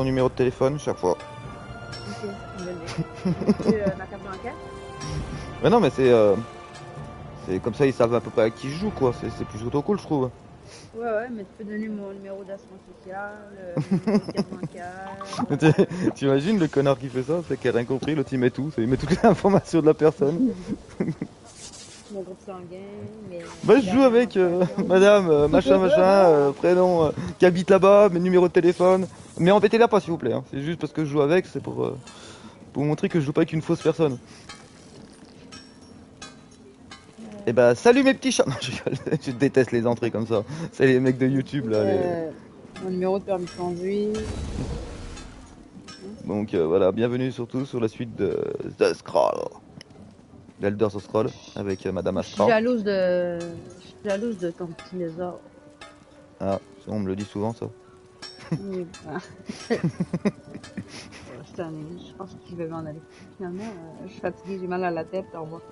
ton numéro de téléphone chaque fois. Ok, je vais euh, ma carte bancaire? Mais non, mais c'est. euh, C'est comme ça, ils savent à peu près à qui je joue, quoi. C'est plutôt cool, je trouve. Ouais, ouais, mais tu peux donner mon numéro d'assurance sociale, euh, carte T'imagines le connard qui fait ça C'est qu'il a rien compris, l'autre il met tout. Il met toutes les informations de la personne. mon groupe sanguin, mais... Bah, je joue avec euh, madame, euh, machin, machin, euh, prénom, qui habite là-bas, mes numéros de téléphone. Mais embêtez-la pas, s'il vous plaît. hein. C'est juste parce que je joue avec, c'est pour, pour vous montrer que je joue pas avec une fausse personne. Et bah, salut mes petits chats. Non, je, déteste les entrées comme ça. C'est les mecs de YouTube là. les- mon numéro de permis de conduire. Donc voilà, bienvenue surtout sur la suite de The Scroll. L'Elder Scroll avec euh, Madame Je suis Astra. jalouse de... Je suis jalouse de ton petit lézard. Ah, on me le dit souvent ça. Oui. Ah. je pense que je vais m'en aller. Finalement, euh, je suis fatiguée, j'ai mal à la tête, au revoir.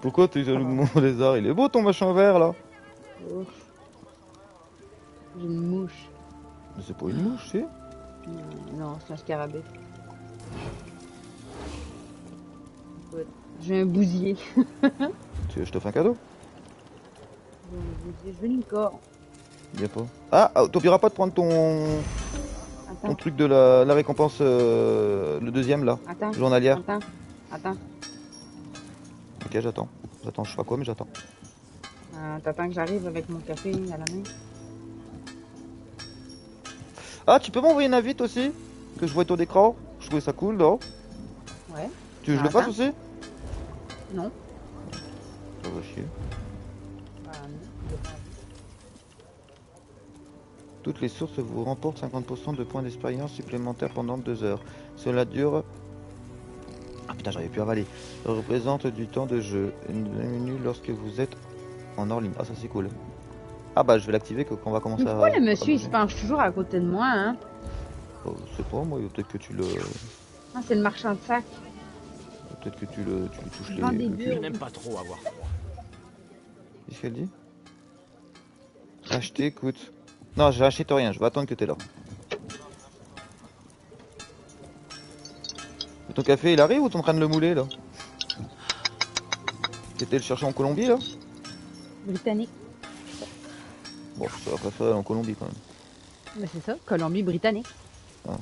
Pourquoi t'es jaloux de mon lézard Il est beau ton machin vert là Ouf. J'ai une mouche. Mais c'est pas une mouche, c'est Non, non, c'est un scarabée. J'ai un bousier. Tu veux que je te fais un cadeau J'ai un bousier. Je veux une corne. Viens pas. Ah, ah, t'oublieras pas de prendre ton, truc de la, la récompense, euh, le deuxième là, attends, journalière. attends, attends. Ok, j'attends. J'attends, je sais pas quoi, mais j'attends. Euh, T'attends que j'arrive avec mon café à la main. Ah, tu peux m'envoyer une invite aussi Que je vois ton écran Je trouvais ça cool, non? Ouais. Tu veux que je le Ah, fasse aussi? Non. Ça va chier. Bah, non, pas. Toutes les sources vous remportent 50% de points d'expérience supplémentaires pendant 2 heures. Cela dure... Ah putain, plus à avaler. Ça représente du temps de jeu. Une minute lorsque vous êtes en hors ligne. Ah ça c'est cool. Ah bah je vais l'activer quand on va commencer Mais à... pourquoi le monsieur il se penche toujours à côté de moi, hein? Oh, je sais pas moi, peut-être que tu le... Ah, c'est le marchand de sac. Peut-être que tu le, tu touches les... Le cul. Je n'aime pas trop avoir froid. Qu'est-ce qu'elle dit? Acheter, écoute. Non, j'achète rien, je vais attendre que t'es là. Et ton café il arrive ou t'es en train de le mouler là? T'étais le chercher en Colombie là? Britannique. Bon, je préfère en Colombie quand même. Mais c'est ça, Colombie-Britannique. Ah.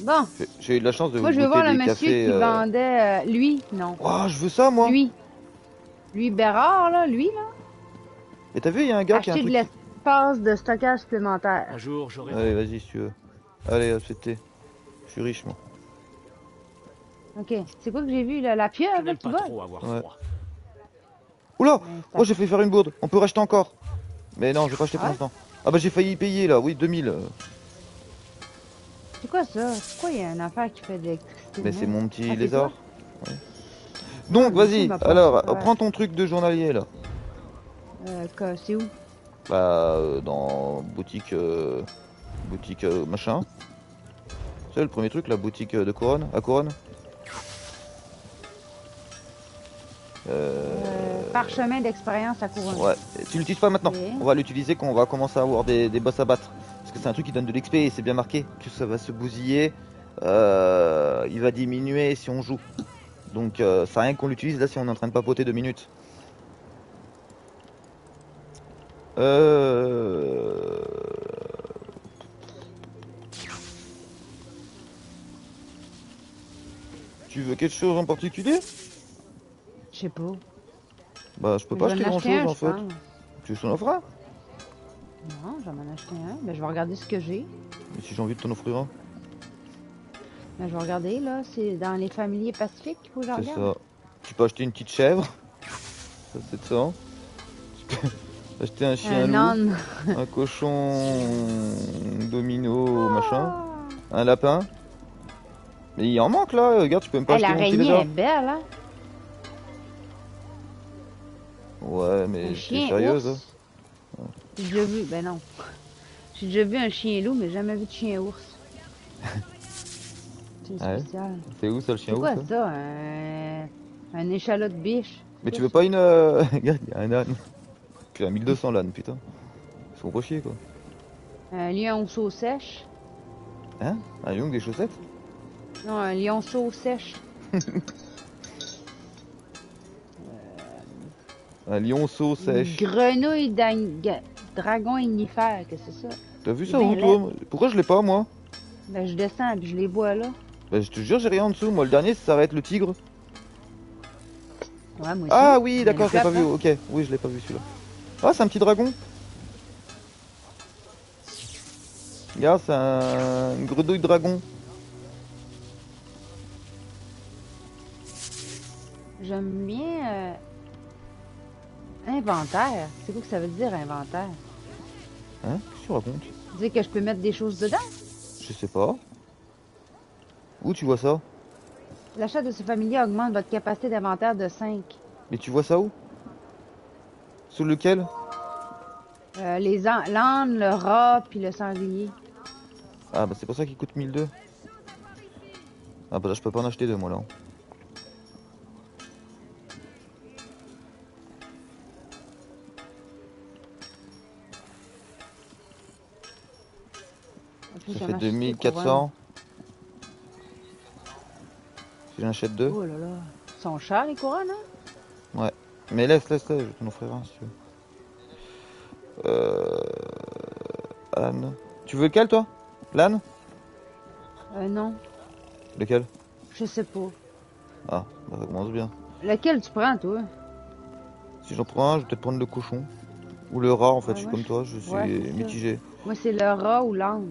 Bon, J'ai- eu de la chance de moi vous je veux voir le monsieur cafés, qui euh, vendait... euh, lui, non. Ouah, je veux ça moi Lui. Lui, Bérard, là, lui, là. Et t'as vu, il y a un gars qui a un de truc... l'espace de stockage supplémentaire. Un jour, j'aurai. Allez, vas-y si tu veux. Allez, c'était. Je suis riche moi. Ok, c'est quoi que j'ai vu, là? La pieuvre, là, qui pas vole? trop avoir Ouais. froid. Oula Oh, j'ai failli faire une bourde. On peut racheter encore. Mais non, je vais pas acheter pour Ah l'instant. Ah bah j'ai failli y payer là, oui, 2000. C'est quoi ça? Pourquoi il y a une affaire qui fait de l'électricité? Mais c'est mon petit Ah, lézard. Ouais. Donc Ah, vas-y, pas alors, ouais. prends ton truc de journalier là. Euh, c'est où? Bah, euh, dans boutique. euh, boutique euh, machin. C'est le premier truc, la boutique euh, de couronne, à couronne? Euh, parchemin d'expérience à couronne. ouais, tu l'utilises pas maintenant. On va l'utiliser quand on va commencer à avoir des, des boss à battre. Parce que c'est un truc qui donne de l'XP et c'est bien marqué que ça va se bousiller. euh, il va diminuer si on joue. Donc euh, ça sert à rien qu'on l'utilise là si on est en train de papoter deux minutes. Euh... Tu veux quelque chose en particulier? Je sais pas. Bah je peux Je pas acheter grand chose en fait. Tu veux que je t'en offre Non, je vais m'en acheter un. Ben, je vais regarder ce que j'ai. Et si j'ai envie de t'en offrir un Ben, je vais regarder, là. C'est dans les familiers pacifiques qu'il faut que je regarde. ça. Tu peux acheter une petite chèvre. Ça c'est ça. Tu peux acheter un chien Un loup. un cochon domino machin, un lapin. Mais il en manque là, regarde, tu peux même pas Hey, acheter mon petit est belle, hein? Ouais, mais t'es chien sérieuse ours. J'ai déjà vu, ben non. J'ai déjà vu un chien loup, mais jamais vu de chien ours. C'est Ouais? spécial. C'est où ça le chien C'est ours quoi ça? Un, un échalot de biche? Mais tu veux pas une... euh, Regarde, il y a un âne. Puis un 1200 l'âne, putain. Ils sont pas chier quoi. Un lion aux sèche? Hein? Un lion avec des chaussettes? Non, un lionceau sèche. Un lionceau sèche. Grenouille d'ang- ga- dragon ignifère, que c'est ça? T'as vu ça Ben où toi Pourquoi je l'ai pas moi? Ben, je descends puis je les vois là. Bah je te jure j'ai rien en dessous. Moi le dernier ça va être le tigre. Ouais, moi aussi. Ah oui d'accord je l'ai pas vu. hein. Ok oui je l'ai pas vu celui-là. Ah c'est un petit dragon. Regarde c'est un... une grenouille dragon. J'aime bien. euh, Inventaire. C'est quoi que ça veut dire, inventaire? Hein Qu'est-ce que tu racontes? Dire que je peux mettre des choses dedans? Je sais pas. Où tu vois ça? L'achat de ce familier augmente votre capacité d'inventaire de 5. Mais tu vois ça où? Sous lequel? Euh, les l'âne, le rat, puis le sanglier. Ah bah c'est pour ça qu'il coûte 1002. Ah bah là je peux pas en acheter deux moi là. Ça fait achète des 2400. Si j'en achète deux. Oh là là. Ils sont chers, les couronnes, hein? Mais laisse, laisse, laisse, je t'en offrirai un si tu veux. Euh... Anne. Tu veux lequel toi? L'âne Euh, non. Lequel? Je sais pas. Ah, bah ça commence bien. Lequel tu prends, toi? Si j'en prends un, je vais peut-être prendre le cochon. Ou le rat en fait, Ouais, je suis comme toi, je suis ouais, c'est mitigé. Moi, c'est le rat ou l'âne.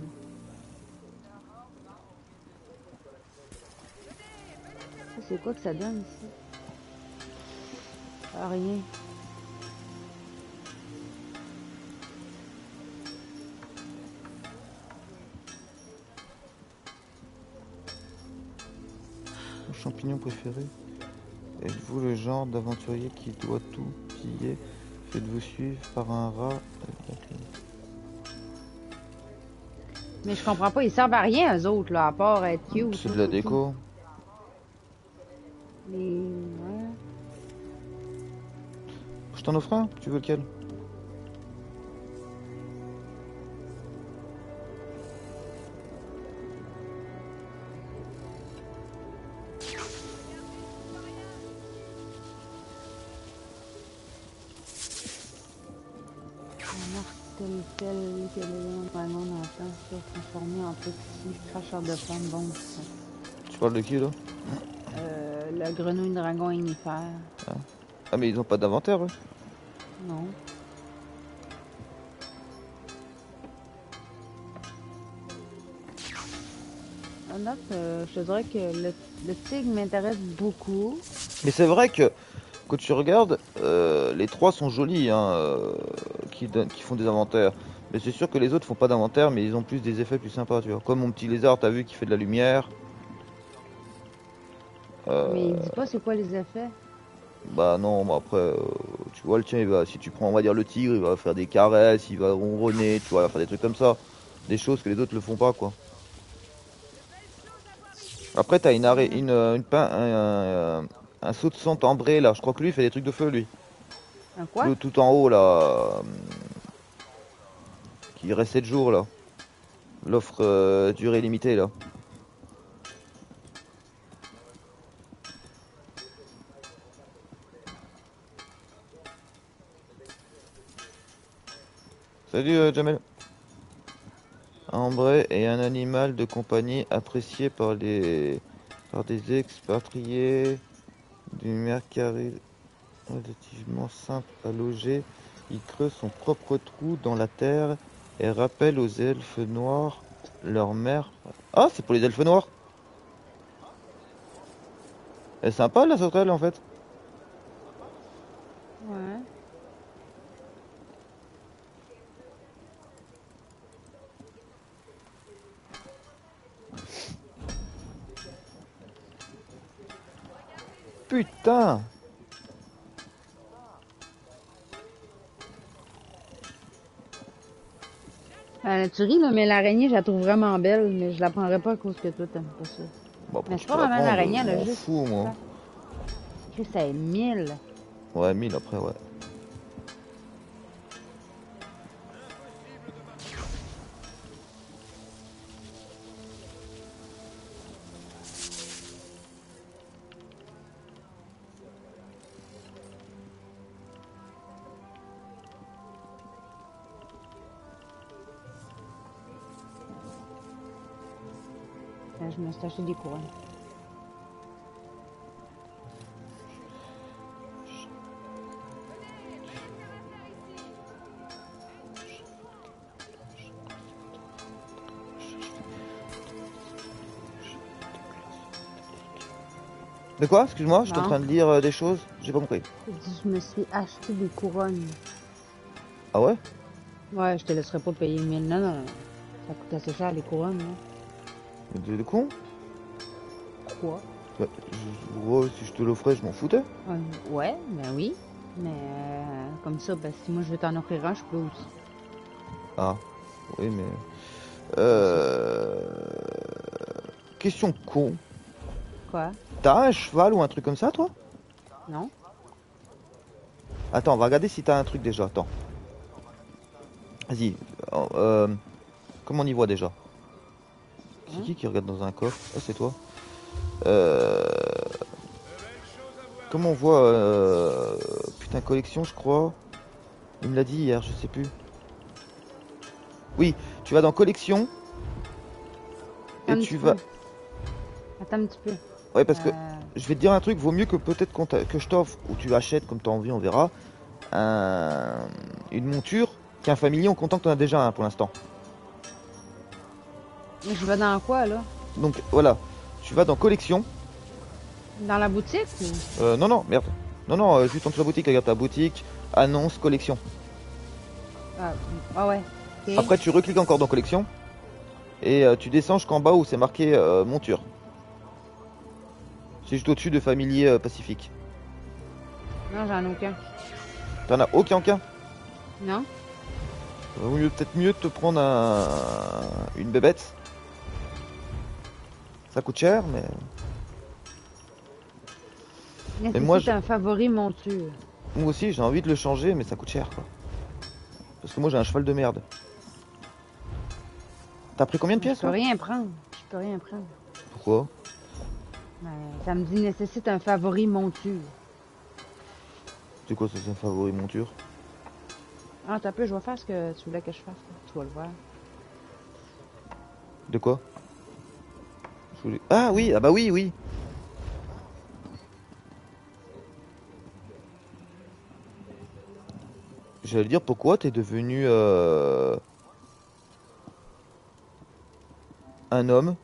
C'est quoi que ça donne ici? Ah, rien. Mon champignon préféré Êtes-vous le genre d'aventurier qui doit tout piller? Faites-vous suivre par un rat? Mais je comprends pas, ils servent à rien, eux autres, là, à part être cute. C'est de la déco. Mais, ouais. Je t'en offre un Tu veux lequel? Un arc tel tel que le dragon d'antan soit transformé en petit cracheur de flamme bon sang. Tu parles de qui là? Le grenouille dragon ignifère. Ah mais ils ont pas d'inventaire eux Non. En date, euh, je te dirais que le, le tigre m'intéresse beaucoup. Mais c'est vrai que quand tu regardes, euh, les trois sont jolis, hein, euh, qui, donnent- qui font des inventaires. Mais c'est sûr que les autres font pas d'inventaire, mais ils ont plus des effets plus sympas, tu vois. Comme mon petit lézard, t'as vu, qui fait de la lumière. Euh, Mais il dit pas c'est quoi les effets? Bah non, mais après, euh, tu vois, le tien, il va, si tu prends, on va dire, le tigre, il va faire des caresses, il va ronronner, tu vois, il va faire des trucs comme ça. Des choses que les autres le font pas, quoi. Après, t'as une arrêt, une, euh, une un, un, un saut de sang ambré, là. Je crois que lui, il fait des trucs de feu, lui. Un quoi? Le tout en haut, là. Qui reste 7 jours, là. L'offre euh, durée limitée, là. Salut euh, Jamel. Ambré est un animal de compagnie apprécié par les par des expatriés du Mercari relativement simple à loger. Il creuse son propre trou dans la terre et rappelle aux elfes noirs leur mère. Ah, c'est pour les elfes noirs. Elle est sympa la sauterelle en fait. Ouais. Putain Euh, tu ris, là, mais l'araignée, je la trouve vraiment belle, mais je la prendrais pas à cause que toi, t'aimes pas ça. Bon, Mais tu c'est peux pas vraiment l'araignée, je m'en juste fous, moi. Chris, ça est 1000. Ouais, 1000 après, ouais. Je me suis acheté des couronnes. De quoi? Excuse-moi, je suis en train de lire euh, des choses. J'ai pas compris. Je me suis acheté des couronnes. Ah ouais? Ouais, je te laisserai pas payer 1000. Non, non. Ça coûte assez cher, les couronnes, là. De, de con Quoi? Bah, je- Si je te l'offrais, je m'en foutais. Euh, ouais, ben oui. Mais euh, comme ça, ben, si moi je veux t'en offrir un, je peux aussi. Ah, oui, mais. Euh... Question con. Quoi? T'as un cheval ou un truc comme ça, toi Non? Attends, on va regarder si t'as un truc déjà. Attends. Vas-y. euh, euh, comment on y voit déjà qui qui regarde dans un coffre Ah, c'est toi. Euh... Comment on voit euh... Putain, collection, je crois. Il me l'a dit hier, je sais plus. Oui, tu vas dans collection. Et tu vas. peu. Attends un petit peu. Ouais, parce que Euh, je vais te dire un truc, vaut mieux que peut-être que je t'offre ou tu achètes comme tu as envie, on verra, un- une monture qu'un familier, on content que tu en as déjà un pour l'instant. Mais je vais dans quoi, là? Donc voilà, tu vas dans collection. Dans la boutique? ou- Euh, non, non, merde. Non, non, euh, juste en dessous de la boutique, regarde ta boutique, annonce, collection. Ah, ah ouais. Après, tu recliques encore dans collection et euh, tu descends jusqu'en bas où c'est marqué euh, monture. C'est juste au-dessus de familier pacifique. Non, j'en ai aucun. T'en as aucun aucun? Non? Vaut mieux peut-être mieux de te prendre un, une bébête. Ça coûte cher, mais Nécessite moi, je- un favori monture. moi aussi j'ai envie de le changer, mais ça coûte cher quoi. Parce que moi j'ai un cheval de merde. T'as pris combien de Je pièces peux toi rien prendre. Je peux rien prendre. Pourquoi Ouais, ça me dit nécessite un favori monture. C'est quoi ça, c'est un favori monture Ah, t'as peu, je vais faire ce que tu voulais que je fasse. là. Tu vas le voir. De quoi Ah oui, ah bah oui, oui. J'allais dire pourquoi t'es devenu euh, un homme?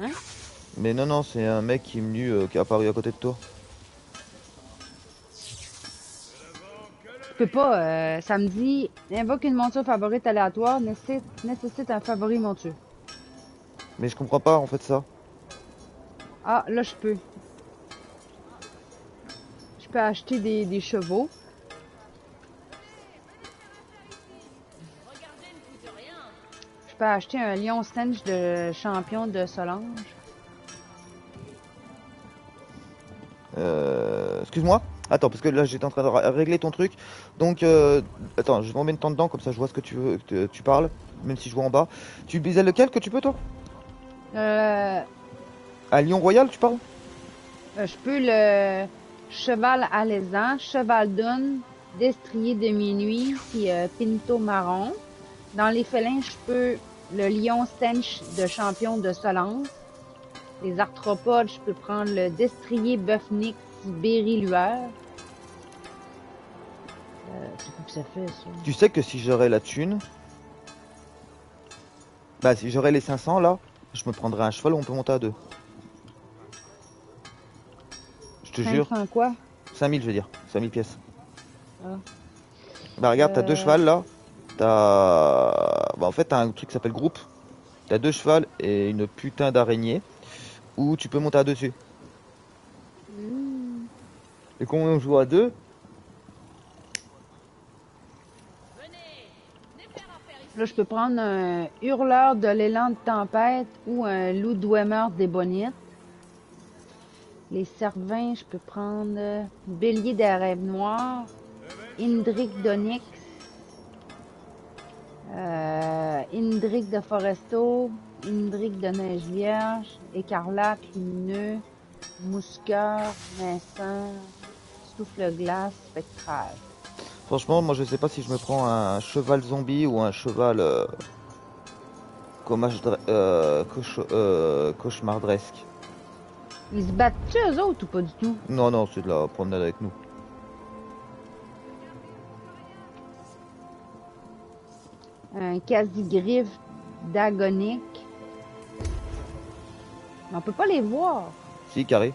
Hein? Mais non non, c'est un mec qui est venu euh, qui est apparu à côté de toi. Je peux pas. Euh, ça me dit invoque une monture favorite aléatoire, nécessite, nécessite un favori monture. Mais je comprends pas en fait ça. Ah, là, je peux. Je peux acheter des, des chevaux. Je peux acheter un lion stench de champion de Solange. Euh, Excuse-moi. Attends, parce que là j'étais en train de régler ton truc. Donc, euh, attends, je m'en mets temps dedans, comme ça je vois ce que tu veux, que tu parles, même si je vois en bas. Tu bisais lequel que tu peux toi? Euh, À Lyon Royal, tu parles? Euh, je peux le cheval alezan, cheval d'une, destrier de minuit, puis euh, pinto marron. Dans les félins, je peux le lion stench de champion de Solange. Les arthropodes, je peux prendre le destrier bœuf nix berry-lueur. Euh, ça fait, ça? Tu sais que si j'aurais la thune, bah si j'aurais les 500 là, je me prendrais un cheval où on peut monter à deux. Je te jure, 500 quoi? 5000 je veux dire, 5000 pièces. Ah. Bah regarde, t'as deux Euh. chevals là. T'as. Bah en fait, t'as un truc qui s'appelle groupe. T'as deux chevals et une putain d'araignée où tu peux monter à dessus. Hmm. Et quand on joue à deux, Là, je peux prendre un hurleur de l'élan de tempête ou un loup douaimeur des bonnettes. Les cervins, je peux prendre bélier des rêves noirs, Indric d'Onyx, euh, Indric de Foresto, Indric de Neige Vierge, Écarlate, Lumineux, Mousqueur, Vincent, Souffle Glace, Spectral. Franchement, moi je sais pas si je me prends un cheval zombie ou un cheval. euh, euh, euh, cauchemardesque. Ils se battent-tu eux autres ou pas du tout? Non, non, c'est de la promenade avec nous. Un quasi-griffe d'agonique. On peut pas les voir. Si, carré.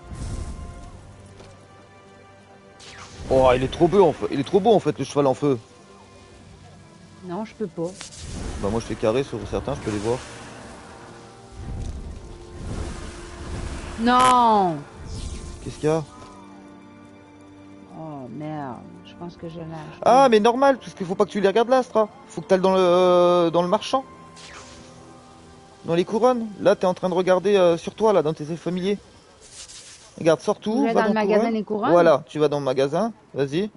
Oh, il est trop beau en fait. Il est trop beau en fait, le cheval en feu. Non, je peux pas. Bah moi je fais carré sur certains, je peux les voir. Non! Qu'est-ce qu'il y a? Oh merde, je pense que je l'ai acheté. Ah mais normal, parce qu'il faut pas que tu les regardes là, Astra. Faut que t'ailles dans le euh, dans le marchand. Dans les couronnes. Là t'es en train de regarder euh, sur toi là, dans tes familiers. Regarde, sors tout. Va dans le magasin couronne. des couronnes? Voilà, tu vas dans le magasin. Vas-y.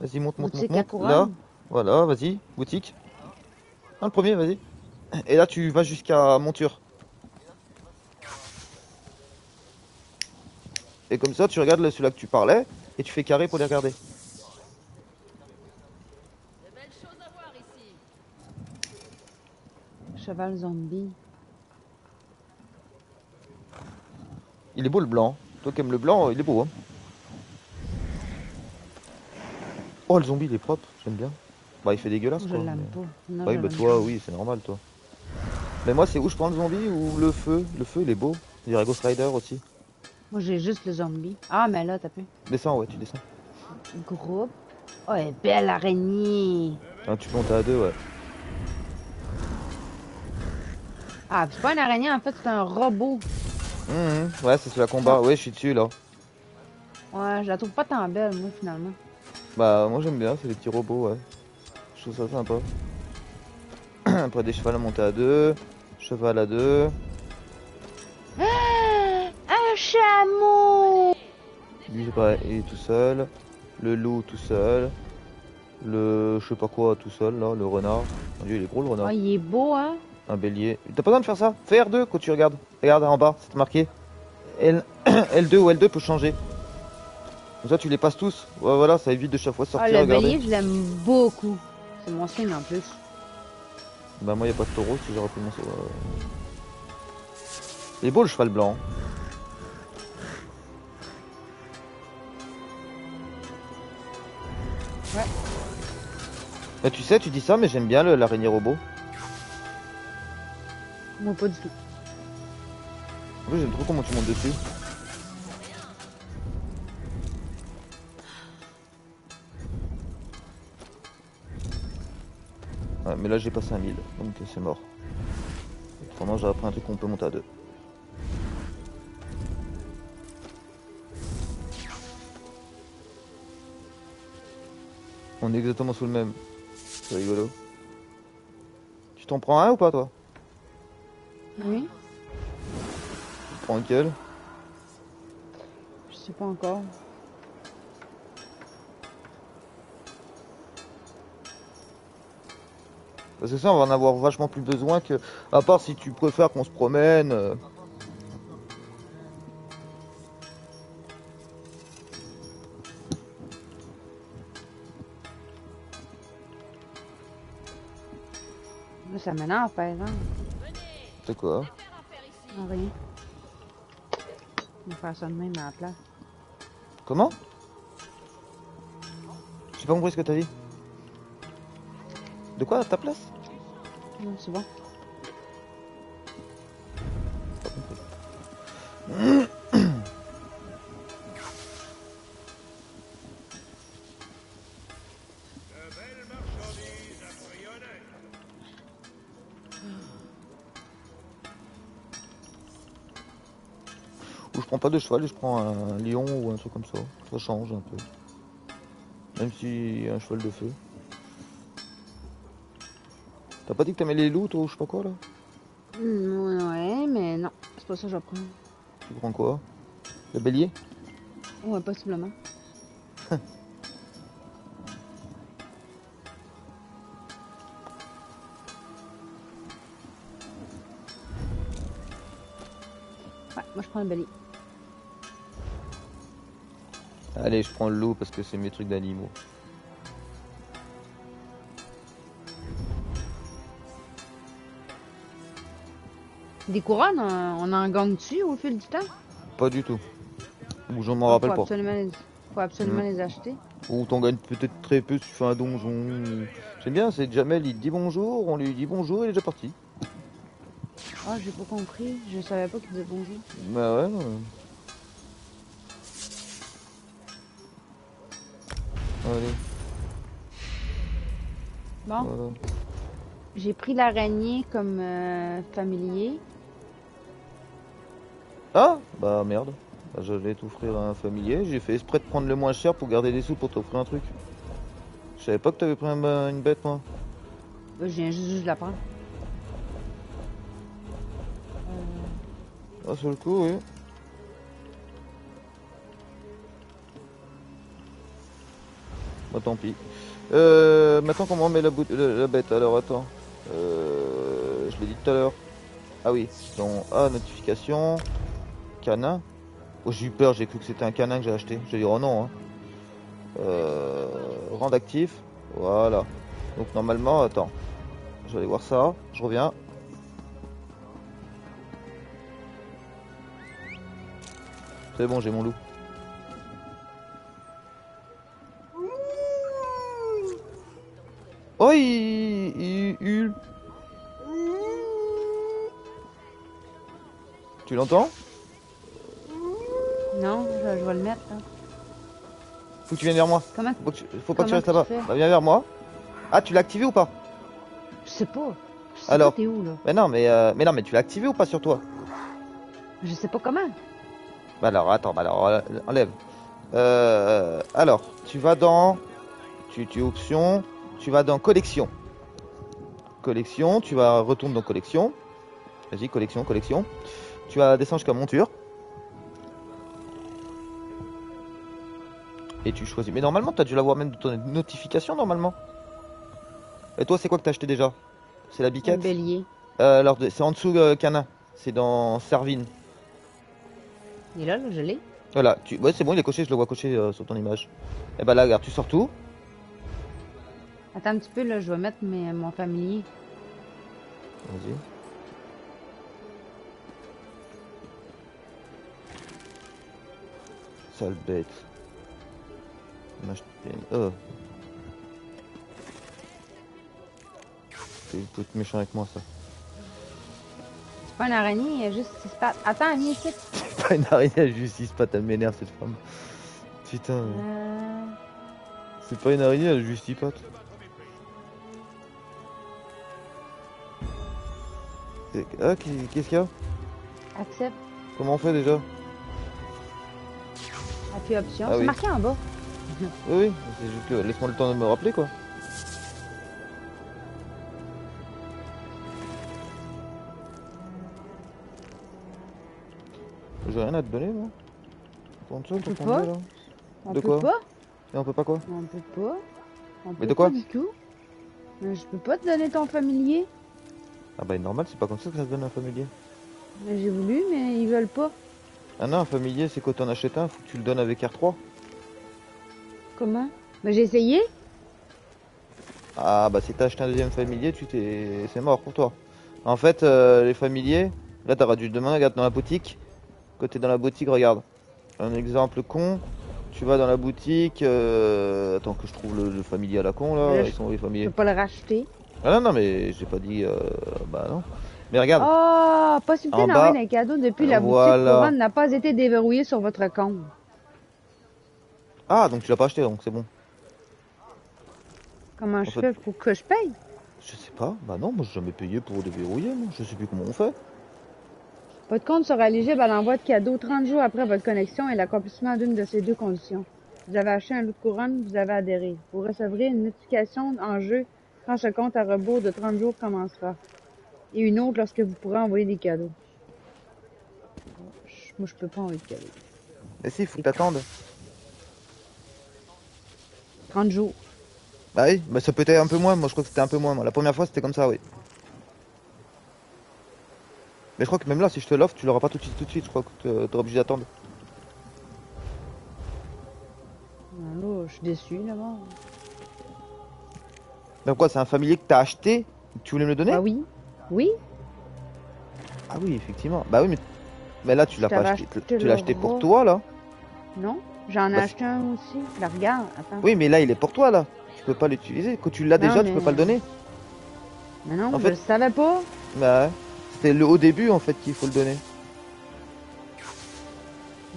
Vas-y, monte, monte, monte, monte. Là. Voilà, vas-y, boutique. Le premier, vas-y. Et là tu vas jusqu'à monture. Et comme ça, tu regardes celui-là que tu parlais et tu fais carré pour les regarder. De belles choses à voir ici. Cheval zombie. Il est beau le blanc. Toi qui aimes le blanc, il est beau. Hein. Oh, le zombie, il est propre. J'aime bien. Bah, il fait dégueulasse. Je quoi, l'aime mais- pas. Non, Oui, je bah l'aime toi, pas. oui, c'est normal, toi. Mais moi, c'est où je prends le zombie ou le feu? Le feu, il est beau. Il y a Ghost Rider aussi. Moi, j'ai juste le zombie. Ah, mais là, t'as pu. Descends, ouais, tu descends. Groupe. Oh, elle est belle araignée. Ah, tu peux monter à deux, ouais. Ah, c'est pas une araignée, en fait, c'est un robot. Mhm, Ouais, c'est celui à combat. Ouais, je suis dessus, là. Ouais, je la trouve pas tant belle, moi, finalement. Bah, moi, j'aime bien, c'est des petits robots, ouais. Je trouve ça sympa. Après, des chevals à monter à deux. Cheval à deux. Ah, un chameau! Lui, c'est pareil, il est tout seul. Le loup, tout seul. Le, je sais pas quoi, tout seul, là. Le renard. Mon dieu, il est gros, le renard. Oh, il est beau, hein? Un bélier. T'as pas besoin de faire ça. Fais R2 quand tu regardes. Regarde en bas, c'est marqué. L... L2 ou L2 peut changer. Comme ça, tu les passes tous. Ouais, voilà, ça évite de chaque fois Ah, sortir, le regarder. bélier, je l'aime beaucoup. C'est mon signe, en plus. Bah, moi, y a pas de taureau si j'aurais pu mon. Il est beau le cheval blanc. Ouais. Bah, tu sais, tu dis ça, mais j'aime bien le- l'araignée robot. Moi, pas du tout. En plus, j'aime trop comment tu montes dessus. Ouais, mais là j'ai passé un 1000, donc c'est mort. Autrement j'aurais pris un truc qu'on peut monter à deux. On est exactement sous le même. C'est rigolo. Tu t'en prends un ou pas toi? Oui? Tu prends lequel Je sais pas encore. Parce que ça, on va en avoir vachement plus besoin que. À part si tu préfères qu'on se promène. euh. Ça m'énerve, par exemple. C'est quoi. Non, rien. On va faire ça de même à la place. Comment? J'ai pas compris ce que t'as dit. De quoi à ta place? Non, c'est bon. Pas de cheval, je prends un lion ou un truc comme ça. Ça change un peu. Même si un cheval de feu. T'as pas dit que t'aimais les loups toi ou je sais pas quoi là? Mm, Ouais, mais non. C'est pas ça que je prendre. Tu prends quoi? Le bélier? Ouais, possiblement. Ouais, moi je prends le bélier. Allez, je prends le loup parce que c'est mes trucs d'animaux. Des couronnes, on on en gagne dessus au fil du temps? Pas du tout. Ou je m'en rappelle faut pas. Absolument les... Faut absolument Mm. les acheter. Ou t'en gagnes peut-être très peu si tu fais un donjon. J'aime bien, c'est Jamel, il dit bonjour, on lui dit bonjour, il est déjà parti. Ah, j'ai pas compris. Je savais pas qu'il disait bonjour. Bah ouais, non. Allez, Bon, voilà. j'ai pris l'araignée comme euh, familier. Ah Bah merde. Bah, J'allais t'offrir un familier, j'ai fait exprès de prendre le moins cher pour garder des sous pour t'offrir un truc. Je savais pas que t'avais pris un- une bête moi. Euh, Je viens juste, juste de la prendre. Ah sur le coup, oui. Bah tant pis. Euh, maintenant comment on met la, la, bête Alors attends. Euh, je l'ai dit tout à l'heure. Ah oui, donc ah notification. Canin. Oh j'ai eu peur, j'ai cru que c'était un canin que j'ai acheté. J'ai dit oh non. Hein. Euh, rang actif. Voilà. Donc normalement, attends. Je vais aller voir ça. Je reviens. C'est bon, j'ai mon loup. Il. Tu l'entends? Non, je, je vais le mettre. Là. Faut que tu viennes vers moi. Comment? Faut, que tu- faut pas que tu restes là-bas. Bah, viens vers moi. Ah, tu l'as activé ou pas? Je sais pas. Je sais Alors pas où là? Mais non, mais, euh, mais non, mais tu l'as activé ou pas sur toi? Je sais pas comment. Bah alors, attends, bah alors, euh, enlève. Euh, alors, tu vas dans... Tu, tu options, tu vas dans collection. Collection, tu vas retourner dans collection. Vas-y, collection, collection. Tu vas descendre jusqu'à monture. Et tu choisis. Mais normalement, tu as dû l'avoir même de ton notification, normalement. Et toi, c'est quoi que t'as acheté déjà? C'est la biquette? Bélier. euh, alors, C'est en dessous euh, canin. C'est dans Servine. Il est là, là, je l'ai. Voilà, tu... ouais, c'est bon, il est coché, je le vois coché euh, sur ton image. Et bah là, regarde, tu sors tout. Attends un petit peu, là, je vais mettre mes, mon familier. Vas-y. Sale bête. M'acheter- Euh. Il peut être méchant avec moi, ça. C'est pas une araignée, il y a juste six pattes. Attends, viens ici. C'est pas une araignée, elle a juste six pattes, elle m'énerve cette femme. Putain, Euh... c'est pas une araignée, elle a juste six pattes. Ah, qu'est-ce qu'il y a? Accepte. Comment on fait déjà? Appuie option? Ah c'est oui. marqué en bas. Oui, oui, c'est juste que laisse-moi le temps de me rappeler quoi. J'ai rien à te donner moi. Ça, peut pas. là. On De peut quoi? pas. Et on peut pas quoi? On peut pas. On peut de quoi? du tout. Mais je peux pas te donner ton familier. Ah bah normal, c'est pas comme ça que ça se donne un familier. J'ai voulu, mais ils veulent pas. Ah non, un familier c'est quand t'en achètes un, faut que tu le donnes avec R3. Comment? Mais j'ai essayé. Ah bah si t'as acheté un deuxième familier, tu t'es... c'est mort pour toi. En fait, euh, les familiers, là t'auras dû demander, regarde dans la boutique. Quand t'es dans la boutique, regarde. Un exemple con, tu vas dans la boutique, euh... attends que je trouve le, le familier à la con là, Là, ils sont où les Je familiers? peux pas le racheter. Ah non, non mais j'ai pas dit... Euh... Bah non. Mais regarde, Oh, possibilité En d'envoyer un cadeau depuis la Voilà. boutique couronne n'a pas été déverrouillée sur votre compte. ah donc tu l'as pas acheté donc c'est bon. Comment je fait- fais pour que je paye? Je sais pas, bah non, moi j'ai jamais payé pour déverrouiller, moi. je sais plus comment on fait. Votre compte sera éligible à l'envoi de cadeaux 30 jours après votre connexion et l'accomplissement d'une de ces deux conditions. Vous avez acheté un lot de couronne, vous avez adhéré. Vous recevrez une notification en jeu quand ce compte à rebours de 30 jours commencera. Et une autre lorsque vous pourrez envoyer des cadeaux. Moi, je peux pas envoyer de cadeaux. Mais si, il faut que t'attendes. 30 jours. Bah oui, bah ça peut être un peu moins, moi je crois que c'était un peu moins. moi. La première fois c'était comme ça, oui. Mais je crois que même là, si je te l'offre, tu l'auras pas tout de suite, tout de suite. Je crois que t'es obligé d'attendre. Ah, je suis déçu, là bas Donc quoi, c'est un familier que t'as acheté Tu voulais me le donner Ah oui? Oui? Ah oui, effectivement. Bah oui, mais, mais là, tu l'as pas acheté. acheté Tu l'as acheté pour toi, là Non? J'en ai Bah, acheté un aussi. La regarde, attends. Oui, mais là, il est pour toi, là. Tu peux pas l'utiliser. Quand tu l'as déjà, tu peux pas le donner. Mais non, En je fait- le savais pas. Bah ouais. C'était le au début, en fait, qu'il faut le donner.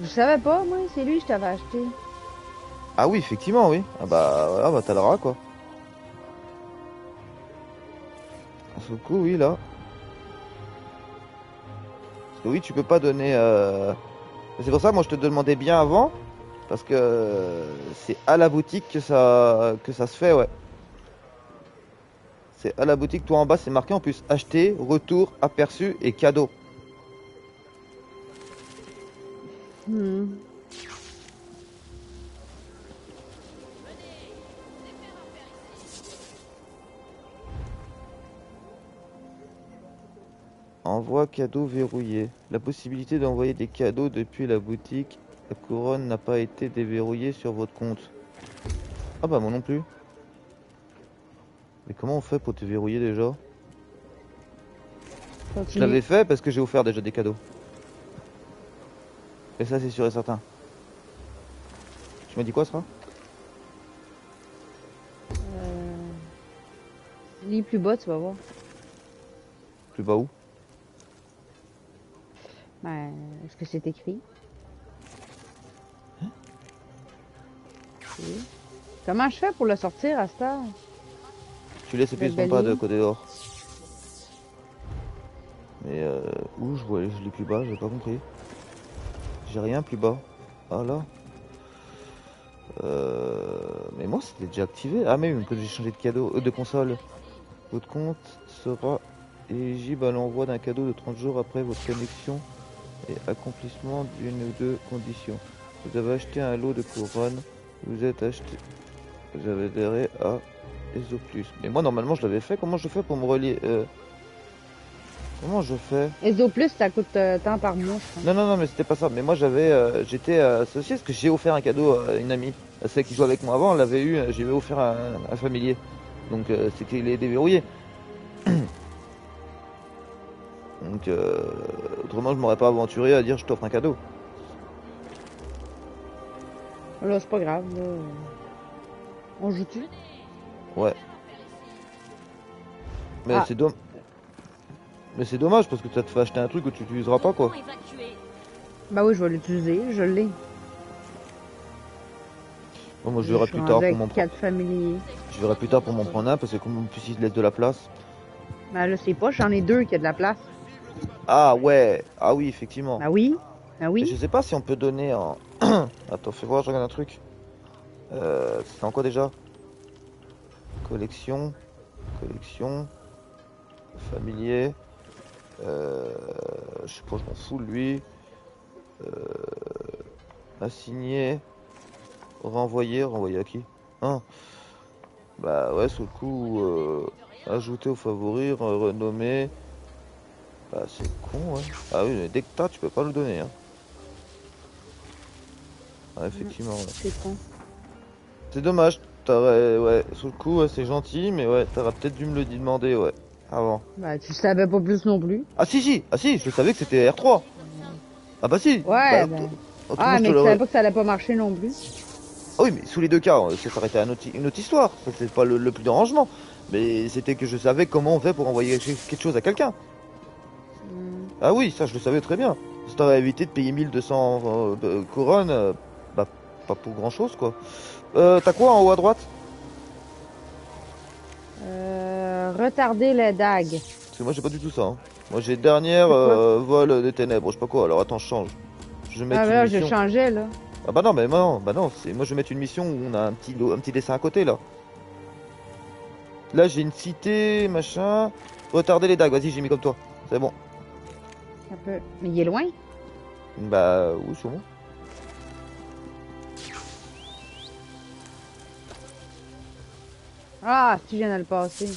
Je savais pas, moi. C'est lui que je t'avais acheté. Ah oui, effectivement, oui. Ah bah, voilà, bah t'as le rat, quoi. Oui, là. Parce oui, tu peux pas donner... Euh... C'est pour ça, moi, je te demandais bien avant. Parce que c'est à la boutique que ça, que ça se fait, ouais. C'est à la boutique, toi en bas, c'est marqué en plus acheter, retour, aperçu et cadeau. Hmm. Envoi cadeau verrouillé. La possibilité d'envoyer des cadeaux depuis la boutique. La couronne n'a pas été déverrouillée sur votre compte. Ah bah moi non plus. Mais comment on fait pour te verrouiller déjà? Je l'avais fait parce que j'ai offert déjà des cadeaux. Et ça c'est sûr et certain. Tu m'as dit quoi ça? Euh... Lis plus bas, tu vas voir. Plus bas où? Ben, est-ce que c'est écrit? Ok. Comment je fais pour le sortir à cette heure? Tu laisses appuyer pad balier. de côté dehors. Mais euh, où je vois je l'ai plus bas, j'ai pas compris. J'ai rien plus bas. Ah là. Euh, mais moi c'était déjà activé. Ah mais oui, quand j'ai changé de cadeau, euh, de console. Votre compte sera éligible à l'envoi d'un cadeau de 30 jours après votre connexion et accomplissement d'une ou deux conditions. Vous avez acheté un lot de couronnes. Vous êtes acheté. Vous avez adhéré à Esoplus. Mais moi normalement je l'avais fait. Comment je fais pour me relier euh, Comment je fais? ESO Plus, ça coûte euh, tant par mois. Non non non mais c'était pas ça. Mais moi j'avais euh, j'étais euh, associé parce que j'ai offert un cadeau à une amie. Celle qui jouait avec moi avant, elle l'avait eu. J'ai offert un, un familier. Donc c'était il est déverrouillé. Donc euh, autrement je m'aurais pas aventuré à dire je t'offre un cadeau. Là, c'est pas grave, là. On joue-tu? Ouais. Mais Ah. c'est dommage. Mais c'est dommage parce que ça te fait acheter un truc que tu utiliseras pas quoi. Bah oui, je vais l'utiliser, je l'ai. Bon, moi je verrai plus tard pour m'en prendre. familiers. Je verrai plus tard pour m'en prendre un parce que comme plus il laisse de la place. Bah là, c'est pas, j'en ai deux qui a de la place. Ah ouais, ah oui effectivement. Bah oui, Mais oui. Je sais pas si on peut donner en. Attends, fais voir, je regarde un truc. Euh, c'est en quoi déjà? Collection, collection, familier. Euh, je sais pas, je m'en fous de lui. Euh, assigné, renvoyer, renvoyer à qui? Hein? Bah ouais, sous le coup, euh, ajouter aux favoris, re- renommer. Bah c'est con, ouais. Ah oui, mais dès que t'as, tu peux pas le donner, hein. Ah, effectivement, ouais. C'est con. C'est dommage. T'aurais, ouais, sous le coup, ouais, c'est gentil, mais ouais, t'aurais peut-être dû me le demander, ouais, avant. Bah tu savais pas plus non plus. Ah si, si, ah si, je savais que c'était R3. Ah bah si. Ouais, Bah, autrement, Ah, mais tu savais pas que ça allait pas marcher non plus. Ah oui, mais sous les deux cas, ça s'arrêtait à une autre, une autre histoire. Ça, c'est pas le, le plus dérangement. Mais c'était que je savais comment on fait pour envoyer quelque chose à quelqu'un. Ah oui, ça je le savais très bien. Ça t'aurait évité de payer 1200 euh, euh, couronnes, euh, bah pas pour grand chose quoi. Euh, t'as quoi en haut à droite? Euh, retarder les dagues. Parce que moi j'ai pas du tout ça. hein. Moi j'ai dernière vol des ténèbres, je sais pas quoi. Alors attends, je change. Je vais mettre Ah, une bah là, mission. changeais, là. Ah bah non, mais non, bah non, c'est moi je vais mettre une mission où on a un petit un petit dessin à côté là. Là j'ai une cité, machin. Retarder les dagues, vas-y j'ai mis comme toi. C'est bon. Un peu. Mais il est loin. Bah oui sûrement. Ah, si je viens de le passer.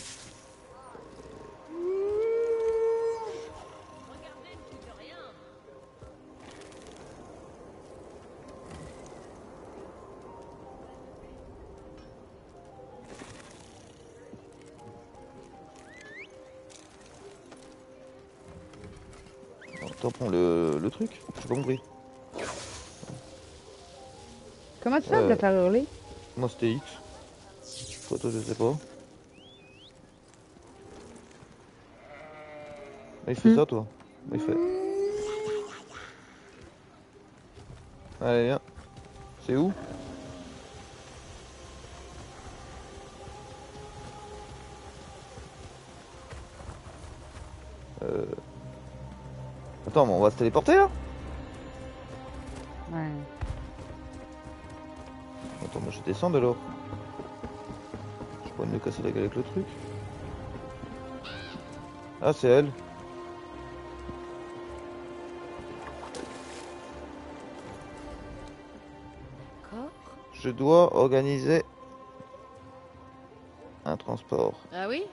Tampon le, le truc J'ai pas compris. Comment tu fais pour Euh. le faire hurler? Moi c'était X. Toi, toi je sais pas. Il fait Hmm. ça toi Il fait. Allez viens. C'est où? Attends, mais on va se téléporter là Ouais. Attends, moi je descends alors. Je pourrais me casser la gueule avec le truc. Ah, c'est elle. D'accord. Je dois organiser un transport. Ah oui?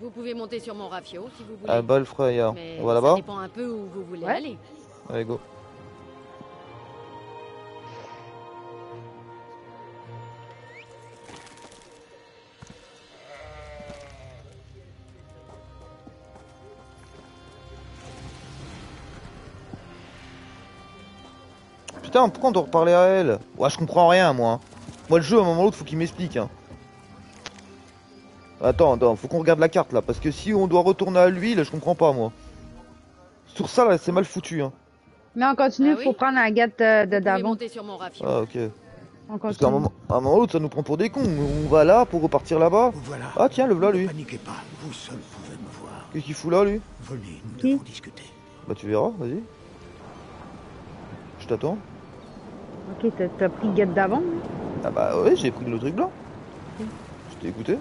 Vous pouvez monter sur mon rafio si vous voulez. À Balfreya. Mais On va ça là-bas dépend un peu où vous voulez Ouais. aller. Allez, go. Putain, pourquoi on doit reparler à elle? Ouais, je comprends rien, moi. Moi, le jeu, à un moment ou l'autre, faut qu'il m'explique. Hein. Attends, attends, faut qu'on regarde la carte, là. Parce que si on doit retourner à lui, là, je comprends pas, moi. Sur ça, là, c'est mal foutu, hein. Mais on continue, Ah il faut prendre la guette euh, de d'avant. monter sur mon rafio. Ah, ok. On Parce qu'à un moment, à un moment ou l'autre, ça nous prend pour des cons. On va là pour repartir là-bas. Voilà. Ah, tiens, le voilà, Ne lui. paniquez pas, vous seul pouvez me voir. Qu'est-ce qu'il fout là, lui? Venez, nous devons discuter. Bah, tu verras, vas-y. Je t'attends. Ok, t'as- pris guette d'avant? hein? Ah, bah, ouais, j'ai pris le truc blanc. Je t'ai écouté.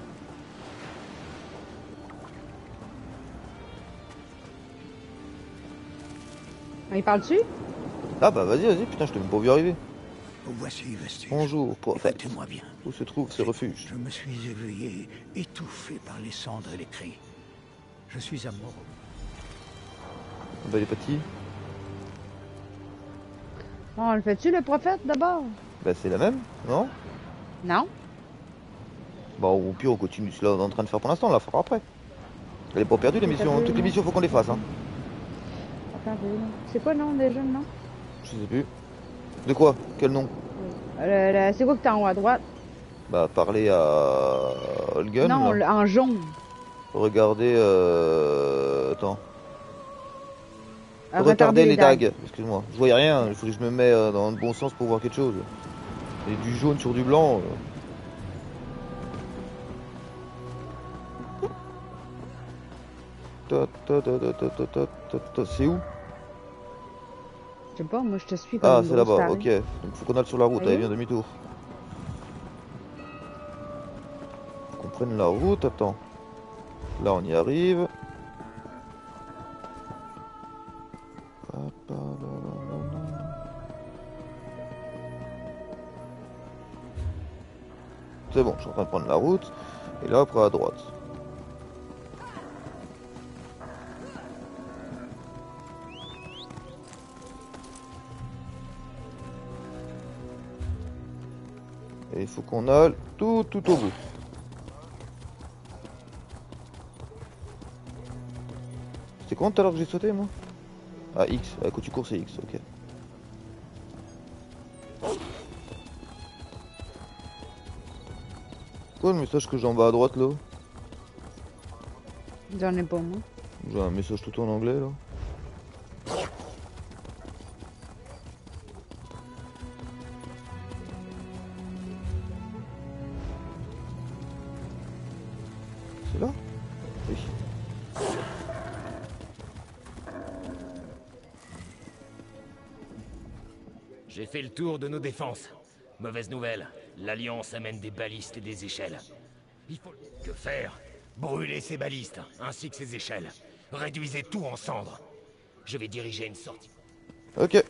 Ah, Il parle-tu? Ah, bah, vas-y, vas-y, putain, je t'ai même pas vu arriver. Voici, Vestige. Bonjour, prophète. Écoutez-moi bien. Où se trouve ce refuge? Je me suis éveillé, étouffé par les cendres et les cris. Je suis à Moro. Bah, les petits. Bon, on le fait-tu, le prophète, d'abord? Bah, c'est la même, non? Non? Bah, au pire, on continue ce qu'on est en train de faire pour l'instant, on la fera après. Elle est pas perdue, l'émission. Toutes les missions, faut qu'on les fasse, hein. C'est quoi le nom des jeunes, non? Je sais plus. De quoi? Quel nom? Euh, c'est quoi que t'as en haut à droite? Bah, parler à Holgen. Non, là. un jaune. Regardez. Euh... Attends. Regardez retarder les, les tags. Excuse-moi. Je voyais rien. Il faut que je me mets euh, dans le bon sens pour voir quelque chose. Et du jaune sur du blanc. C'est où? Je sais pas, moi je te suis comme Ah, c'est là-bas. Ok. Donc faut qu'on aille sur la route. Oui. Allez, viens demi-tour. Faut qu'on prenne la route. Attends. Là, on y arrive. C'est bon, je suis en train de prendre la route. Et là, après à droite. Faut qu'on aille tout, tout au bout. C'était à l'heure que j'ai sauté, moi? Ah, X. Ah, quand tu cours, c'est X, ok. Quoi le message que j'ai en bas à droite, là? J'en ai pas, moi. J'ai un message tout en anglais, là. Fait le tour de nos défenses. Mauvaise nouvelle, l'Alliance amène des balistes et des échelles. Il faut... Que faire Brûler ces balistes, ainsi que ces échelles. Réduisez tout en cendres. Je vais diriger une sortie. Ok.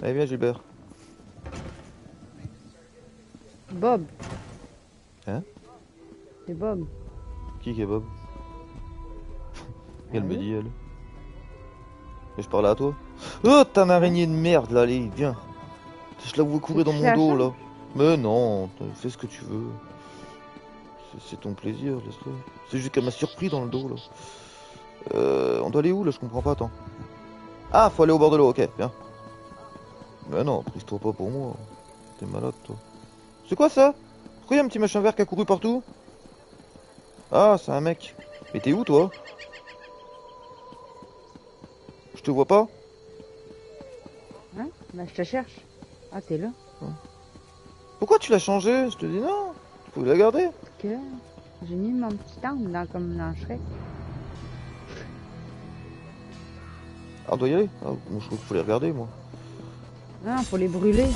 Allez, viens, Gilbert. Bob. Hein? C'est Bob. Qui qui est Bob? Elle me dit, elle. Et je parlais à toi Oh, t'as une araignée de merde, là, allez, viens. Je la vois courir dans mon dos, là. Mais non, fais ce que tu veux. C'est- ton plaisir, laisse-le. C'est juste qu'elle m'a surpris dans le dos, là. Euh, on doit aller où là? Je comprends pas, attends. Ah, faut aller au bord de l'eau, ok, bien. Mais non, prise-toi pas pour moi. T'es malade, toi. C'est quoi ça? Pourquoi y a un petit machin vert qui a couru partout? Ah, c'est un mec. Mais t'es où, toi? Je te vois pas Ben, je te cherche. Ah, t'es là. Pourquoi tu l'as changé? Je te dis non. Tu pouvais la garder. Que j'ai mis mon petit angle dans, comme dans Shrek. Ah, on doit y aller ah, Je crois qu'il faut les regarder, moi. Non, faut les brûler.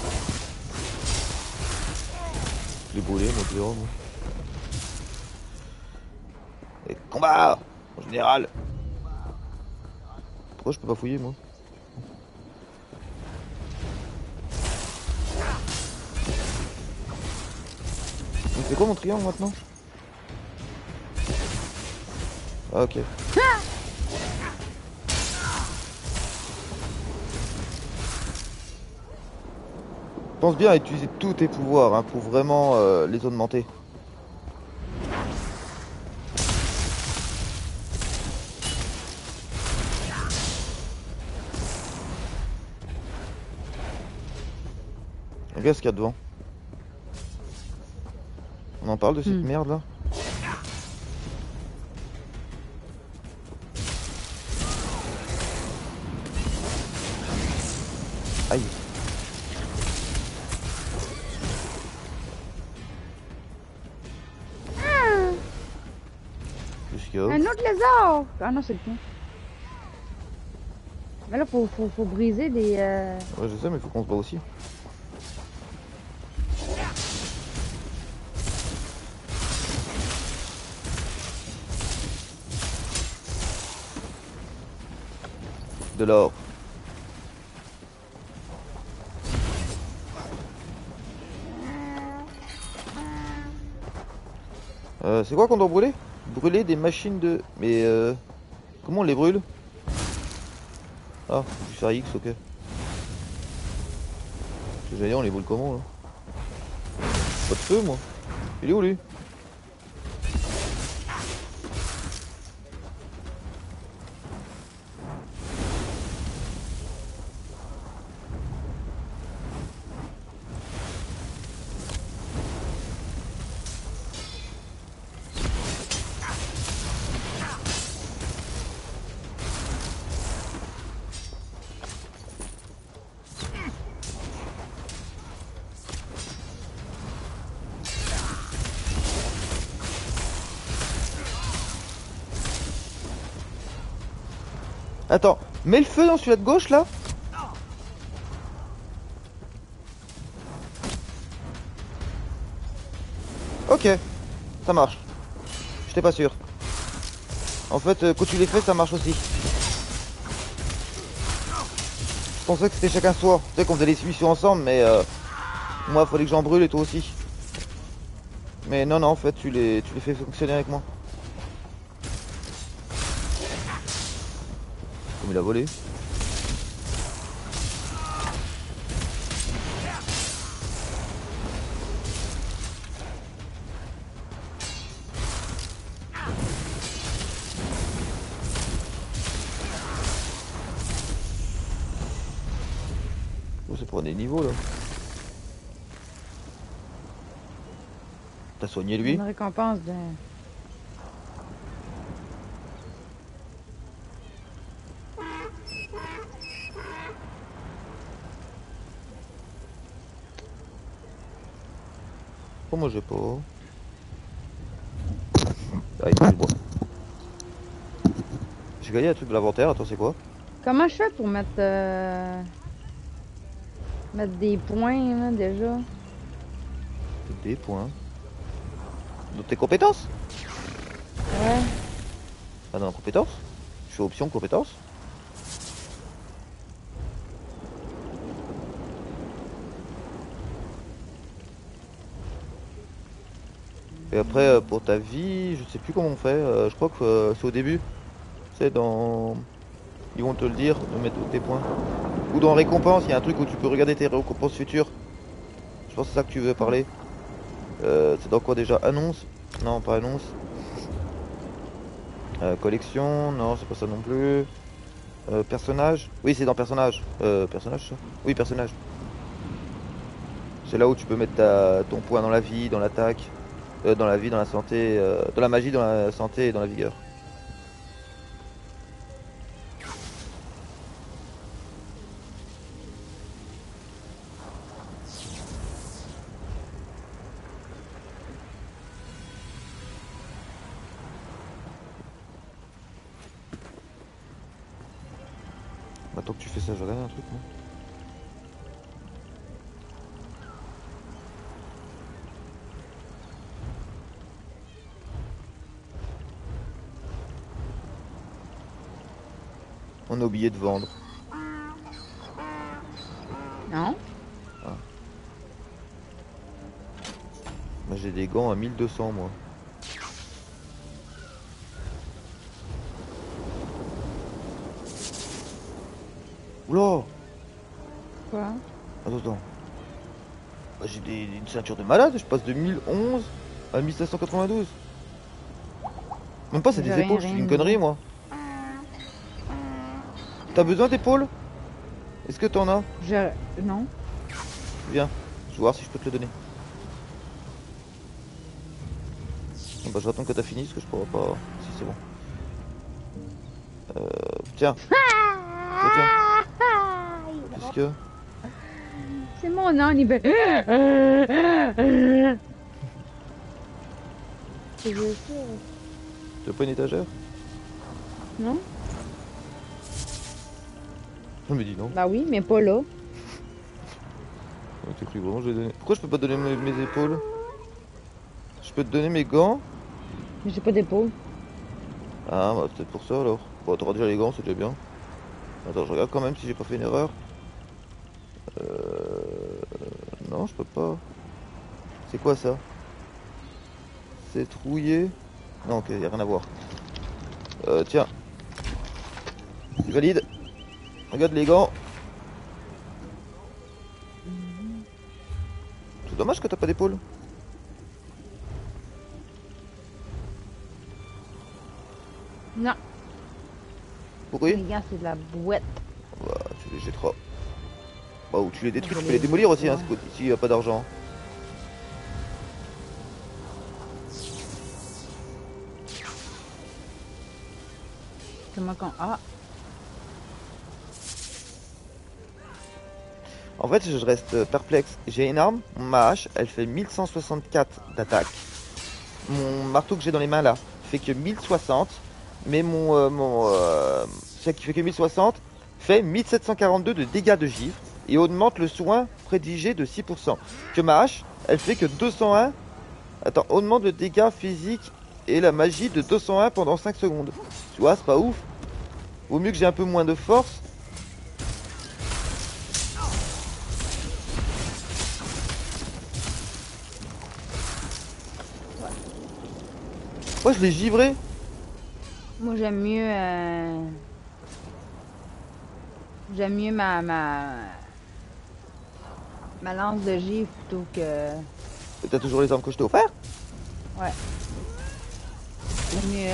Les brûler, je dirais, moi. Et combat En général Pourquoi je peux pas fouiller, moi? Mon triangle maintenant Ah ok. Pense bien à utiliser tous tes pouvoirs hein, pour vraiment euh, les augmenter. Regarde ce qu'il y a devant. On en parle de cette Hmm. merde là Aïe. Qu'est-ce qu'il y a Un autre lézard! Ah non, c'est le tien. Mais là, faut, faut, faut briser des... Euh... Ouais, je sais, mais faut qu'on se bat aussi. Euh, c'est quoi qu'on doit brûler? Brûler des machines de... Mais euh... Comment on les brûle? Ah, faut faire X, ok. J'allais on les brûle comment là? Pas de feu moi. Il est où lui? Attends, mets le feu dans celui-là de gauche là Ok, ça marche. J'étais pas sûr. En fait, euh, quand tu les fais, ça marche aussi. Je pensais que c'était chacun soi. Tu sais qu'on faisait les missions ensemble, mais euh, moi, fallait que j'en brûle et toi aussi. Mais non, non, en fait, tu les, tu les fais fonctionner avec moi. Il a volé. C'est pour des niveaux là. T'as soigné lui? Moi j'ai pas. Ah, il faut du bois. J'ai gagné un truc de l'inventaire, attends, c'est quoi? Comment je fais pour mettre... euh, Mettre des points, là, déjà? Des points. Dans tes compétences? Ouais. Ah, dans compétences Je fais option compétences Et après, euh, pour ta vie, je sais plus comment on fait. euh, je crois que euh, c'est au début. C'est dans. Ils vont te le dire, de mettre tes points. Ou dans récompense, il y a un truc où tu peux regarder tes récompenses futures. Je pense que c'est ça que tu veux parler. C'est dans quoi déjà? Annonce? Non, pas annonce. Collection, non, c'est pas ça non plus. Euh, personnage? Oui, c'est dans personnage. Personnage, ça? Oui, personnage. C'est là où tu peux mettre ton poids dans la vie, dans l'attaque, dans la vie, dans la santé, euh, dans la magie, dans la santé et dans la vigueur. Oublié de vendre. Non? Moi j'ai des gants à 1200 moi. Oula Quoi? Attends, attends. Bah, j'ai des, une ceinture de malade, je passe de 1011 à 1592. Même pas, c'est des épaules, je rien une connerie moi. T'as besoin d'épaules? Est-ce que t'en as? Je... Non? Viens, je vais voir si je peux te le donner. Bon, bah, je vais attendre que t'as fini parce que je pourrais pas. Si c'est bon. Euh, tiens. Tiens, tiens. Qu'est-ce que? C'est mon ça. Tu veux pas une étagère? Non? Je me dis non. Bah oui, mais pas là. Ouais, T'es cru vraiment, je vais donner. Pourquoi je peux pas donner mes, mes épaules? Je peux te donner mes gants? Mais j'ai pas d'épaule. Ah, bah peut-être pour ça alors. Bon, t'auras déjà les gants, c'est déjà bien. Attends, je regarde quand même si j'ai pas fait une erreur. Euh... Non, je peux pas. C'est quoi ça? C'est trouillé? Non, ok, y a rien à voir. Euh, tiens. Tu valides? Regarde les gants. C'est dommage que t'as pas d'épaule. Non, Pourquoi? Les gars, c'est de la bouette. Bah, tu les jetteras. Bah, ou tu les détruis, tu peux les démolir aussi, hein, s'il n'y a pas d'argent. Comment qu'on... Ah, En fait, je reste perplexe. J'ai une arme, ma hache, elle fait 1164 d'attaque. Mon marteau que j'ai dans les mains là fait que 1060, mais mon, euh, mon euh, celle qui fait que 1060 fait 1742 de dégâts de givre et augmente le soin prédigé de 6%. Que ma hache, elle fait que 201. Attends, augmente le dégât physique et la magie de 201 pendant 5 secondes. Tu vois, c'est pas ouf. Vaut mieux que j'ai un peu moins de force Moi je l'ai givré. moi j'aime mieux... euh, J'aime mieux ma... ma... Ma lance de givre plutôt que... T'as toujours les armes que je t'ai offert J'aime mieux.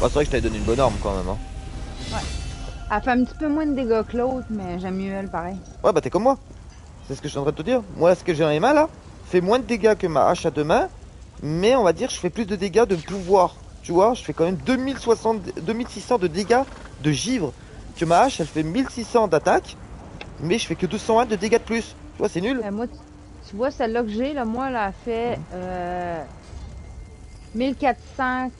Bah, C'est vrai que je t'avais donné une bonne arme quand même. Hein. Elle fait un petit peu moins de dégâts que l'autre, mais j'aime mieux elle pareil. Ouais bah t'es comme moi. C'est ce que je suis en train de te dire. Moi ce que j'ai dans les mains là fait moins de dégâts que ma hache à deux mains. Mais on va dire je fais plus de dégâts de pouvoir. Tu vois, je fais quand même 2060, 2600 de dégâts de givre. Que ma hache elle fait 1600 d'attaque. Mais je fais que 201 de dégâts de plus. Tu vois c'est nul. Euh, tu, vois, celle-là que j'ai, là, moi, elle a fait euh, 1400. Ah.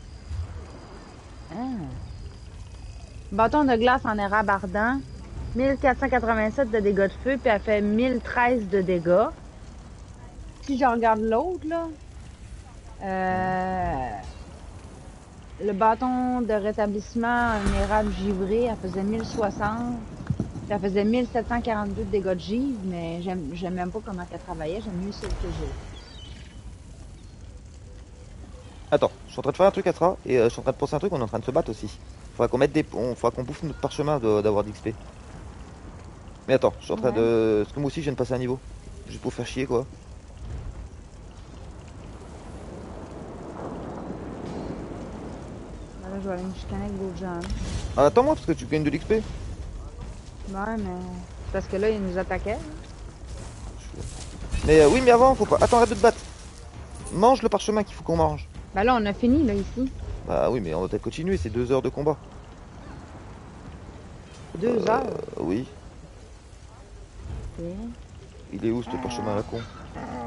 Bâton de glace en érable ardent. 1487 de dégâts de feu, puis elle fait 1013 de dégâts. Si je regarde l'autre, là. Euh, le bâton de rétablissement en érable givré, elle faisait 1060. Ça faisait 1742 de dégâts de givre, mais j'aime même pas comment elle travaillait, j'aime mieux celle que j'ai. Attends, je suis en train de faire un truc à ça et euh, je suis en train de penser un truc, on est en train de se battre aussi. Faudra qu'on mette des. On, faudra qu'on bouffe notre parchemin de- d'avoir d'XP. Mais attends, je suis en train Ouais. de. Parce que moi aussi je viens de passer un niveau. Juste pour faire chier quoi. Je vais aller me chicaner avec d'autres gens. Ah, Attends-moi parce que tu gagnes de l'XP. Ouais, mais. Parce que là, ils nous attaquaient. Mais euh, oui, mais avant, faut pas. Attends, arrête de te battre. Mange le parchemin qu'il faut qu'on mange. Bah là, on a fini, là, ici. Bah oui, mais on va peut-être continuer, c'est deux heures de combat. Deux Euh, heures? Oui. ok. Il est où ce parchemin à la con?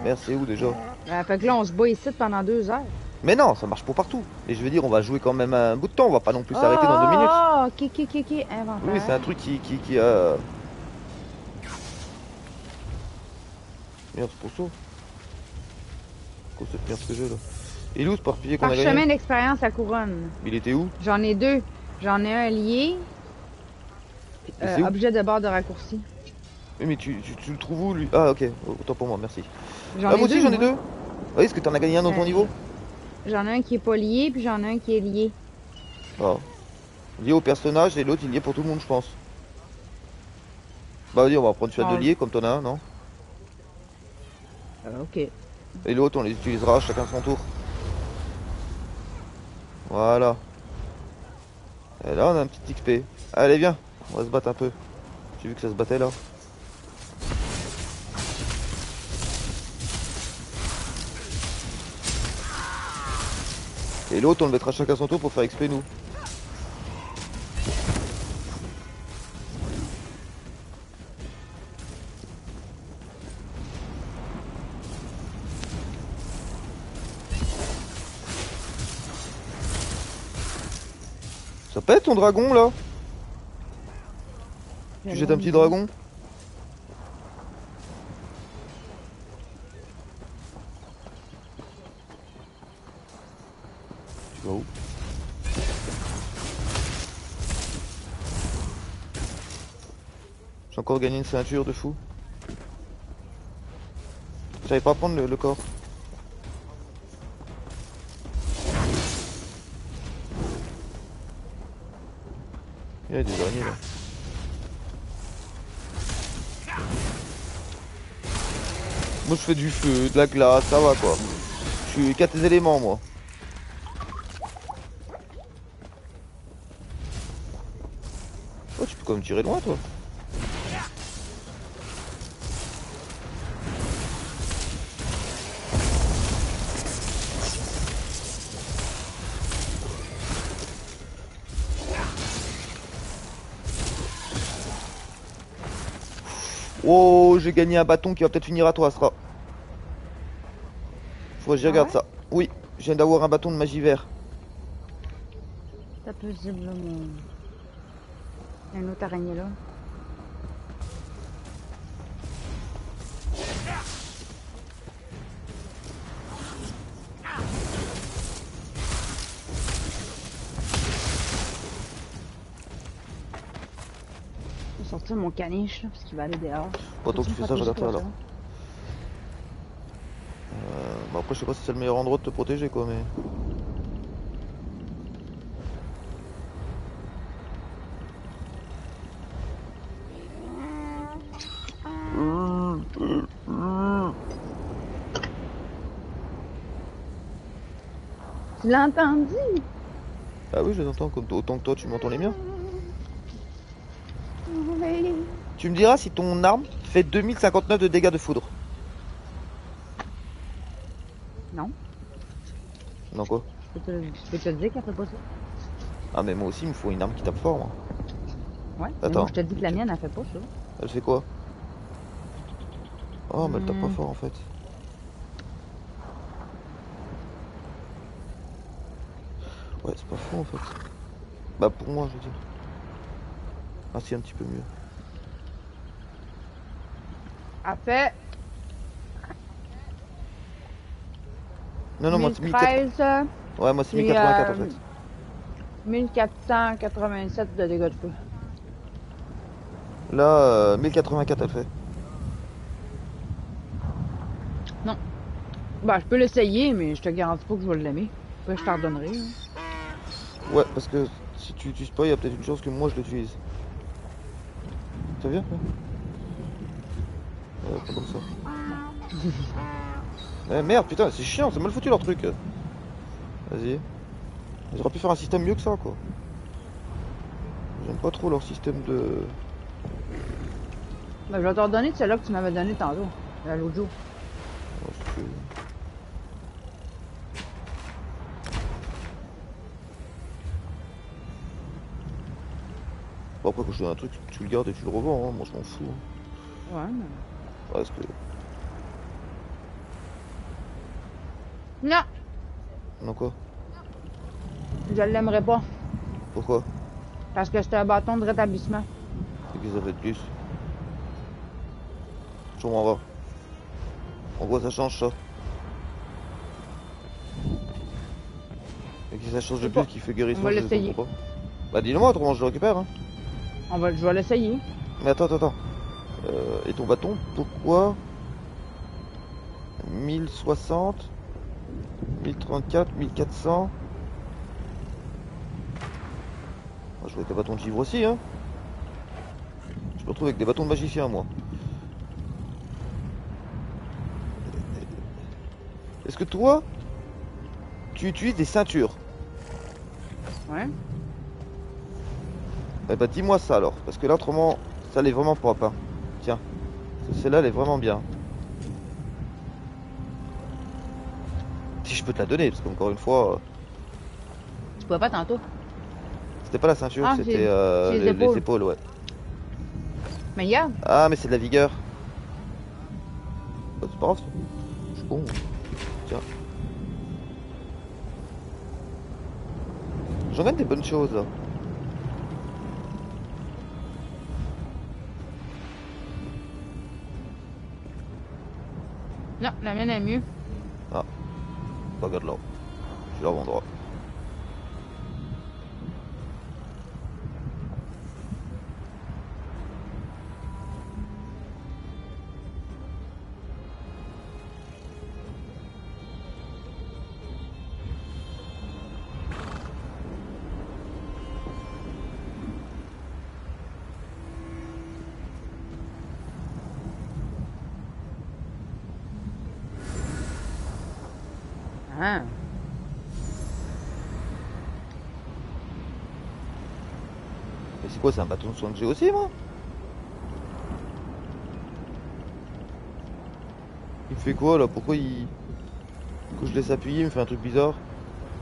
Merde, c'est où déjà? Euh, fait que là, on se bat ici pendant deux heures. Mais non, ça marche pour partout. Et je veux dire, on va jouer quand même un bout de temps, on va pas non plus s'arrêter dans deux minutes. Ah, ok, ok, ok, ok. Inventaire. Oui, c'est un truc qui, qui, qui a. Merde, c'est pour ça. Quoi cette merde que j'ai là Il est où ce qu'on a gagné? d'expérience à couronne. Il était où? J'en ai deux. J'en ai un lié. Euh, objet de bord de raccourci. Oui, mais tu, tu, tu le trouves où lui? Ah, ok, autant pour moi, merci. Ah, moi aussi j'en ai deux Oui, est-ce que t'en as gagné un dans ton Euh, niveau? J'en ai un qui est pas lié, puis j'en ai un qui est lié. Ah. Lié au personnage et l'autre il est lié pour tout le monde, je pense. Bah, vas-y, on va prendre celui-là de Ah. lié comme t'en as un, non? Euh, ok. Et l'autre, on les utilisera chacun son tour. Voilà. Et là, on a un petit XP. Allez, viens, on va se battre un peu. J'ai vu que ça se battait là. Et l'autre, on le mettra chacun son tour pour faire XP nous. Ça pète ton dragon là? Tu jettes un petit dragon Tu vas où J'ai gagné une ceinture de fou. J'arrive pas à prendre le, corps. Il y a des araignées là. Moi je fais du feu, de la glace, ça va quoi. Je suis quatre éléments moi. Oh tu peux quand même tirer loin toi. J'ai gagné un bâton qui va peut-être finir à toi, Astra. Faut que j'y Ah regarde ouais ça. Oui, je viens d'avoir un bâton de magie vert. Il y a une autre araignée là. Sortir mon caniche parce qu'il va aller dehors. Pas tant que tu fais ça, je regarde protéger alors. Euh, bah après, je sais pas si c'est le meilleur endroit de te protéger quoi, mais. Tu l'as entendu? Ah oui, je les entends autant que toi, tu m'entends les miens. Tu me diras si ton arme fait 2059 de dégâts de foudre. Non. Non quoi? Je peux te, le dire qu'elle fait pas ça. Ah mais moi aussi, il me faut une arme qui tape fort, moi. Ouais. Mais Attends. je te dis que la mienne, elle fait pas ça. Elle fait quoi? Oh, mais elle tape pas Hmm. fort en fait. Ouais, c'est pas faux en fait. Bah pour moi, je veux dire. Ah si, un petit peu mieux. Fait Non, non, moi c'est 1400. 1013, Ouais, moi c'est Puis, 1084 euh, en fait. 1487 de dégâts de feu. Là, euh, 1084 elle fait. Bah, je peux l'essayer, mais je te garantis pas que je vais l'aimer. Après, je t'en redonnerai. hein. Ouais, parce que si tu l'utilises pas, il y a peut-être une chance que moi je l'utilise. Ça vient Ouais, pas comme ça. Eh, merde, putain, c'est chiant, c'est mal foutu leur truc. Vas-y. Ils auraient pu faire un système mieux que ça, quoi. J'aime pas trop leur système de... Ben, je vais te redonner de celle-là que tu m'avais donné tantôt, euh, l'autre jour. Bon, après, quand je donne un truc, tu le gardes et tu le revends, hein. moi je m'en fous. Ouais, mais... Parce que... Non, Non quoi? Je l'aimerais pas. Pourquoi? Parce que c'est un bâton de rétablissement. C'est qu'ils avaient de plus? Je comprends pas. En quoi ça change ça? Et que ça change de plus qui fait guérison On va l'essayer. Bah dis-le-moi, autrement je le récupère. Hein. On va, je vais l'essayer. Mais attends, attends, attends. Euh, et ton bâton, pourquoi 1060 1034, 1400 Moi, Je joue avec des bâtons de givre aussi, hein. Je me retrouve avec des bâtons de magicien, moi. Est-ce que toi, tu utilises des ceintures? Ouais. Eh bah dis-moi ça alors, parce que là autrement, ça l'est vraiment propre. hein. Tiens, celle-là elle est vraiment bien. Si je peux te la donner, parce qu'encore une fois, euh, Tu pouvais pas tantôt? c'était pas la ceinture, Ah, c'était euh, les les, épaules. les épaules, ouais. Mais regarde, Ah mais c'est de la vigueur. Bah, c'est pas grave, je suis con. Tiens. J'en gagne des bonnes choses là. La mienne est mieux. Bah, regarde là. Je la revendrai. Ah. Quoi, c'est un bâton de soin que j'ai aussi, moi Il me fait quoi, là Pourquoi il... Quand je laisse appuyer, il me fait un truc bizarre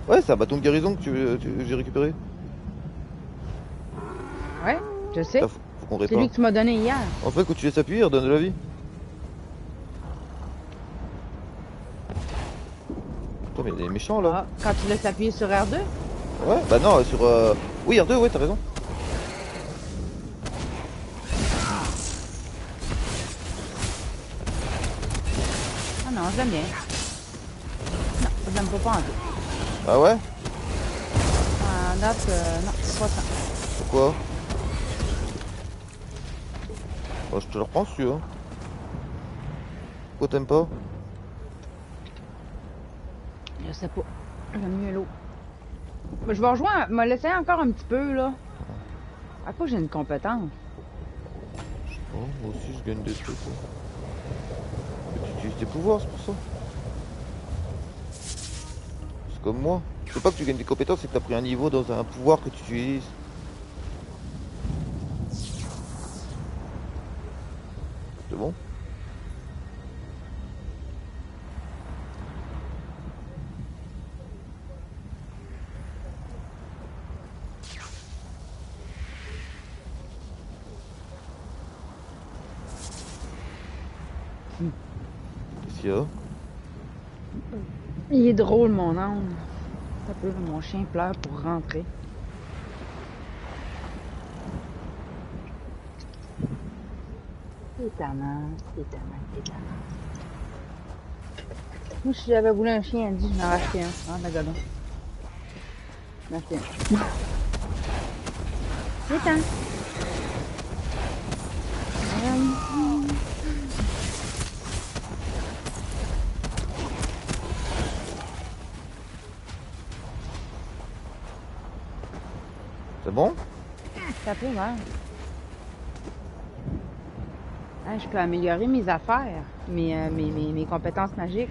Ouais, c'est un bâton de guérison que tu, tu- j'ai récupéré. Ouais, je sais. Là, faut, faut qu'on C'est lui que tu m'as donné hier. En fait, quand tu laisses appuyer, il redonne de la vie. Attends, mais il est méchant, là. Ah, quand tu laisses appuyer sur R2. Ouais, bah non, sur... euh, Oui, R2, ouais, t'as raison. Je l'aime bien. Non, je l'aime pas, pas en tout. Ah ouais? En date, euh, non, pas ça. Pourquoi? Bah, je te le reprends tu veux. Pourquoi t'aimes pas? Je sais pas. J'aime mieux l'eau. Mais je vais rejoindre, me laisser encore un petit peu, là. À quoi j'ai une compétence? Je sais pas, moi aussi je gagne des trucs. hein. Tu utilises tes pouvoirs, c'est pour ça. C'est comme moi. C'est pas que tu gagnes des compétences, c'est que t'as pris un niveau dans un pouvoir que tu utilises. C'est bon Qu'est-ce qu'il y a Il est drôle, mon âme. Ça peut, mon chien pleure pour rentrer. C'est tannant, c'est c'est. Moi, si j'avais voulu un chien, elle dit, je m'en rachetais un. Ah, d'accord. M'en acheter un. C'est. Hein, je peux améliorer mes affaires, mes, euh, mes, mes, compétences magiques.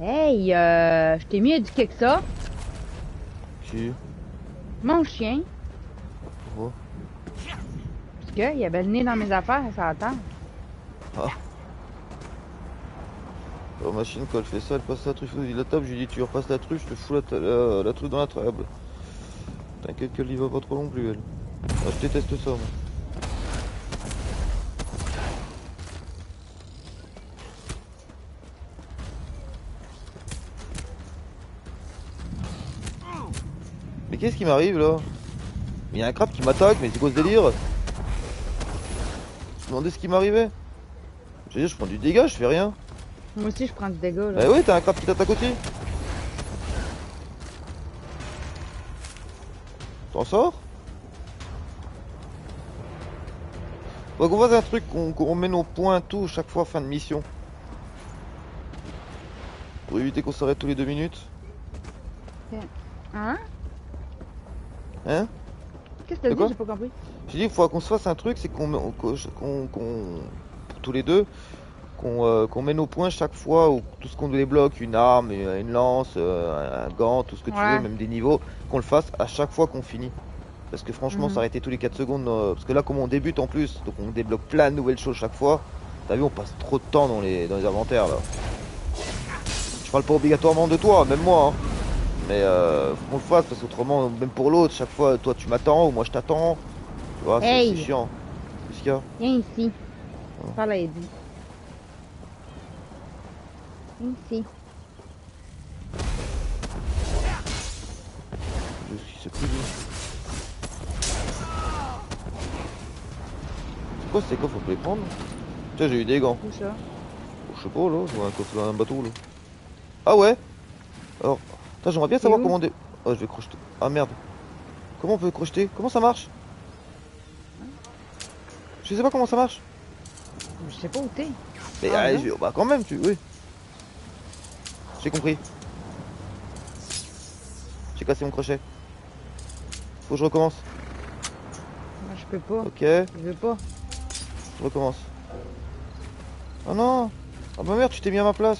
Hey, euh, t'ai mieux éduqué que ça. Qui? Mon chien. Oh. Parce que, il avait le nez dans mes affaires, ça attend. La machine, quand elle fait ça, elle passe la truffe au-dessus de la table. Je lui dis, tu repasses la truffe, je te fous la, la, la truffe dans la table. T'inquiète qu'elle y va pas trop non plus, elle. Ah, je déteste ça, moi. Qu'est-ce qui m'arrive là? Il y a un crabe qui m'attaque, mais c'est quoi ce délire? Je me demandais ce qui m'arrivait. Je veux dire, je prends du dégât, je fais rien. Moi aussi, je prends du dégât, là. Bah oui, t'as un crabe qui t'attaque aussi. T'en sors? Faut qu'on fasse un truc qu'on qu'on met nos points tout chaque fois fin de mission. Pour éviter qu'on s'arrête tous les deux minutes. Hein? Hein Qu'est-ce que t'as dit? J'ai pas compris. J'ai dit, il faut qu'on se fasse un truc, c'est qu'on pour tous les deux, qu'on euh, qu'on met nos points chaque fois, ou tout ce qu'on débloque, une arme, une, lance, euh, un gant, tout ce que tu Ouais. veux, même des niveaux, qu'on le fasse à chaque fois qu'on finit. Parce que franchement, Mhm. s'arrêter tous les 4 secondes, euh, parce que là, comme on débute en plus, donc on débloque plein de nouvelles choses chaque fois, t'as vu, on passe trop de temps dans les, dans les inventaires là. Je parle pas obligatoirement de toi, même moi, hein. Mais euh, faut qu'on le fasse parce qu'autrement, même pour l'autre, chaque fois, toi tu m'attends ou moi je t'attends. Tu vois, c'est Hey. c'est chiant. Qu'est-ce qu'il y a Viens ici. Oh. Parle à Eddie. Viens ici. Je sais plus. C'est quoi ces coffres Faut les prendre? Tiens, j'ai eu des gants. Où ça? Oh, je sais pas là, je vois un coffre dans un bateau là. Ah ouais? Alors, j'aimerais bien savoir comment. Dé... Oh, je vais crocheter. Ah merde. Comment on peut crocheter? Comment ça marche? Je sais pas comment ça marche. Je sais pas où t'es. Mais Ah, allez, je vais- bah quand même, tu. Oui. J'ai compris. J'ai cassé mon crochet. Faut que je recommence. Moi, je peux pas. Ok, Je veux pas. je recommence. Oh non Ah bah merde, tu t'es mis à ma place.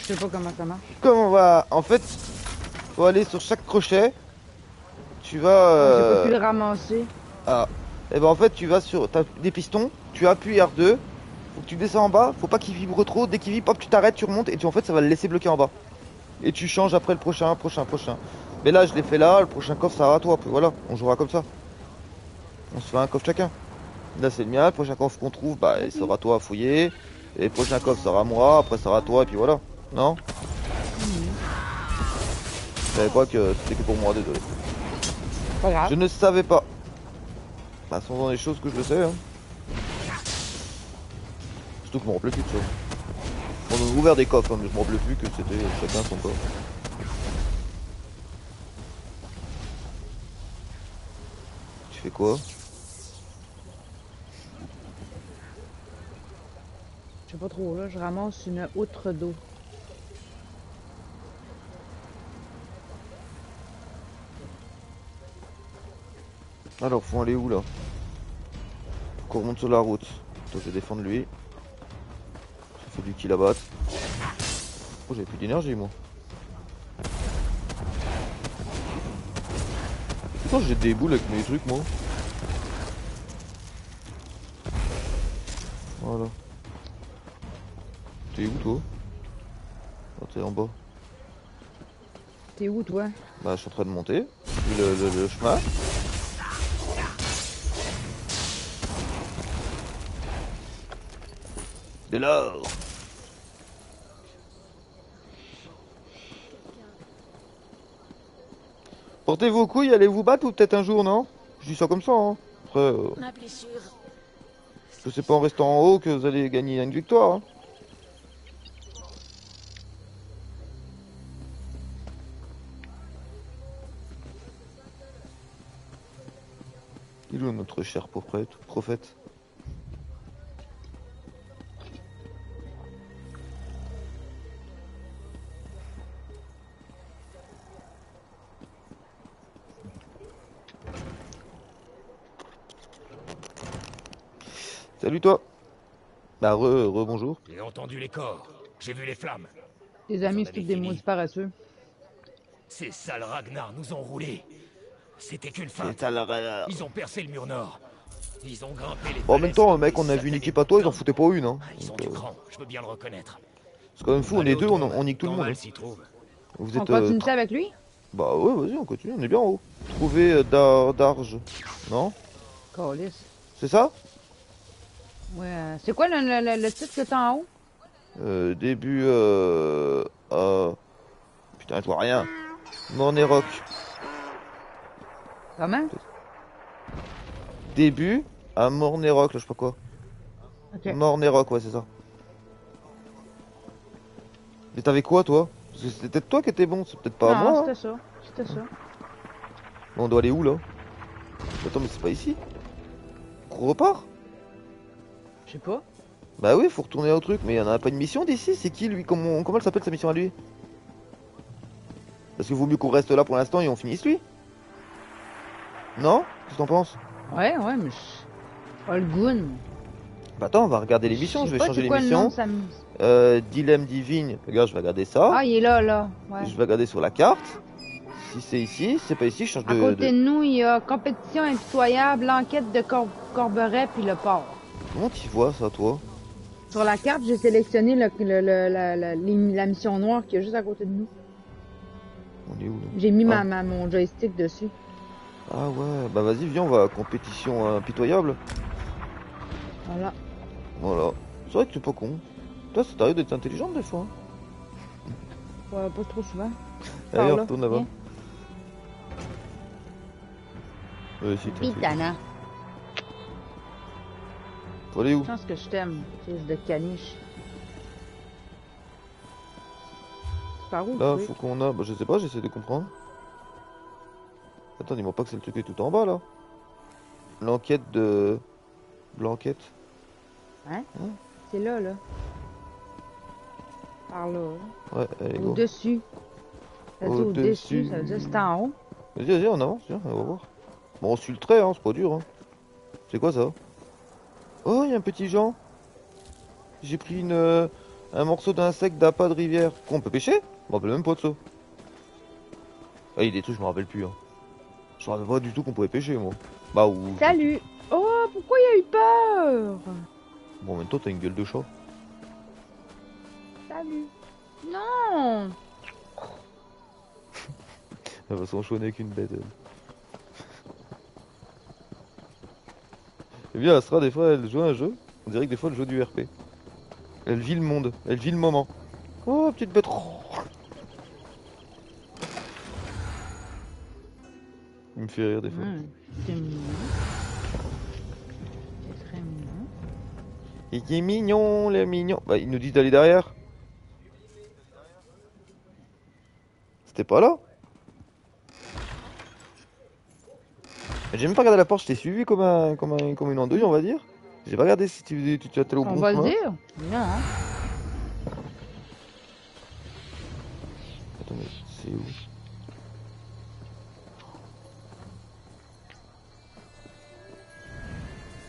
Je sais pas comment ça marche. Comment on va En fait, faut aller sur chaque crochet. Tu vas. J'ai pas euh, pu le ramasser. Ah. Et ben en fait, tu vas sur. T'as des pistons, tu appuies R2. Faut que tu descends en bas. Faut pas qu'il vibre trop. Dès qu'il vibre, hop, tu t'arrêtes, tu remontes et tu en fait, ça va le laisser bloquer en bas. Et tu changes après le prochain, prochain, prochain. Mais là, je l'ai fait là. Le prochain coffre, ça sera à toi. Puis voilà, on jouera comme ça. On se fait un coffre chacun. Là, c'est le mien. Le prochain coffre qu'on trouve, bah, il sera à toi à fouiller. Et le prochain coffre sera à moi. Après, ça sera à toi. Et puis voilà. Non Je savais pas que c'était que pour moi, désolé. Pas grave. Je ne savais pas. Bah, sont dans des choses que je le sais. Hein. Surtout que je me rappelais plus de ça. On a ouvert des coffres, hein, mais je me rappelais plus que c'était chacun son coffre. Tu fais quoi? Je sais pas trop, là. Je ramasse une outre d'eau. Alors, faut aller où là Faut qu'on remonte sur la route. Toi, je vais défendre lui. Ça fait du kill à battre. Oh, j'avais plus d'énergie moi. Pourtant, j'ai des boules avec mes trucs moi. Voilà. T'es où toi Oh, t'es en bas. T'es où, toi? Bah, je suis en train de monter. Le, le, le chemin. De l'or Portez vos couilles, allez vous battre ou peut-être un jour, non? Je dis ça comme ça, hein. Après, euh, Ma blessure. je sais pas en restant en haut que vous allez gagner une victoire, hein. Il est où notre cher prophète, Salut toi Bah re, re bonjour. J'ai entendu les corps. J'ai vu les flammes. Tes amis, c'est des maudits paresseux. Ces sales Ragnar nous ont roulés. C'était qu'une la- Ils ont percé le mur nord. Ils ont grimpé les Bon, en même temps, mec, on a vu une équipe à toi, ils en foutaient pas une, hein. Ils ont Donc, du euh, cran, je veux bien le reconnaître. C'est quand même fou, on est deux, on, on nique tout le monde. Hein. s'y trouve. Vous On êtes. euh, continue ça avec lui? Bah ouais, vas-y, on continue, on est bien en haut. Trouver euh, Dar- Darge. Non? C'est ça? Ouais. euh, C'est quoi le, le- le- le titre que t'as en haut? euh, Début. Euh. euh, Putain, je vois rien. Mornerock. Comment? Début à Mornerock, là, je sais pas quoi. Ok. Mornerock, ouais, c'est ça. Mais t'avais quoi, toi? Parce que C'était peut-être toi qui étais bon, c'est peut-être pas non, moi. hein. c'était ça. C'était ça. Bon, on doit aller où là? Attends, mais c'est pas ici. On repart? Je sais pas. Bah oui, faut retourner au truc, mais il y en a pas une mission d'ici C'est qui lui comment, comment elle s'appelle sa mission à lui? Parce qu'il vaut mieux qu'on reste là pour l'instant et on finisse lui Non? Qu'est-ce que t'en penses? Ouais, ouais, mais goût. Bah attends, on va regarder les missions, je vais changer les missions. Ça... Euh, Dilemme Divine, regarde, je vais regarder ça. Ah, il est là, là. Ouais. Je vais regarder sur la carte. Si c'est ici, si c'est pas ici, je change À de... côté de- de nous, il y a compétition impitoyable, l'enquête de Cor- Corberet puis le port. Comment tu vois ça, toi? Sur la carte, j'ai sélectionné le, le- le- la, la- mission noire qui est juste à côté de nous. On est où J'ai mis Ah. ma, ma- mon joystick dessus. Ah ouais, bah vas-y, viens, on va à compétition impitoyable. Voilà. Voilà. C'est vrai que tu es pas con. Toi, ça t'arrive d'être intelligente des fois. hein? Ouais, pas trop souvent. Allez, on retourne là-bas. viens. Tiens, où? Je pense que je t'aime, fils de caniche. C'est par où, Là, faut qu'on a... Bah, je sais pas, j'essaie de comprendre. Attends, dis-moi pas que c'est le truc qui est tout en bas, là. L'enquête de... L'enquête. C'est là, là. Par là, là. Ouais, allez, go. Au-dessus. Au-dessus. ça veut dire que c'est en haut. Vas-y, vas-y, on avance, viens, on va voir. Bon, on suit le trait, hein, c'est pas dur, hein. C'est quoi, ça? Oh, il y a un petit Jean. J'ai pris une... euh, un morceau d'insecte d'appât de rivière. Quoi, on peut pêcher? Je me rappelle même pas de ça. Ah, il y a des trucs, je me rappelle plus, hein. Je me rappelle pas du tout qu'on pouvait pêcher, moi. Bah, ou... Salut! Oh, pourquoi il a eu peur? Bon, en même temps, t'as une gueule de chat. Salut! Non! Elle va s'enchaîner avec une bête. elle. C'est bien, Astra, des fois, elle joue à un jeu. On dirait que des fois, elle joue du RP. Elle vit le monde, elle vit le moment. Oh, petite bête. Il me fait rire des fois. C'est mignon. C'est très mignon. Il est mignon, le mignon. Bah, il nous dit d'aller derrière. C'était pas là J'ai même pas regardé la porte, je t'ai suivi comme, un, comme, un, comme une andouille, on va dire. J'ai pas regardé si tu, tu, tu au On bon va le dire? Non. hein. Attends, mais c'est où?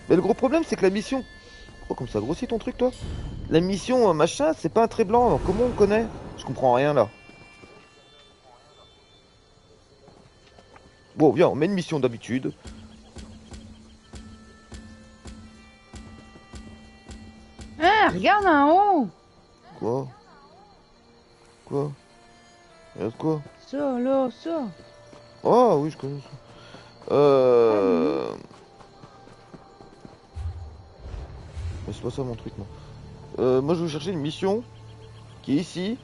Mais le gros problème, c'est que la mission. Oh, comme ça grossit ton truc, toi La mission, euh, machin, c'est pas un trait blanc. alors comment on connaît? Je comprends rien là. Bon, viens, on met une mission d'habitude. Hein, regarde en haut! Quoi? Quoi? Regarde quoi? Ça, là, ça. Ah oui, je connais ça. Euh... Mais c'est pas ça mon truc, moi. Euh, moi, je veux chercher une mission qui est ici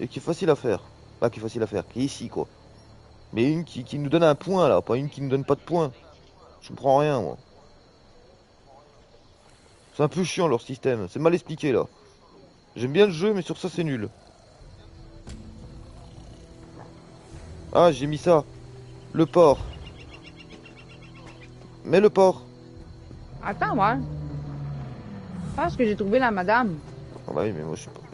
et qui est facile à faire. Pas qui est facile à faire, qui est ici, quoi. Mais une qui, qui nous donne un point, là, pas une qui nous donne pas de point. Je comprends rien, moi. C'est un peu chiant, leur système. C'est mal expliqué, là. J'aime bien le jeu, mais sur ça, c'est nul. Ah, j'ai mis ça. Le port. mets le port. Attends, ouais. Je pense que j'ai trouvé la madame. Ah bah oui, mais moi je sais pas.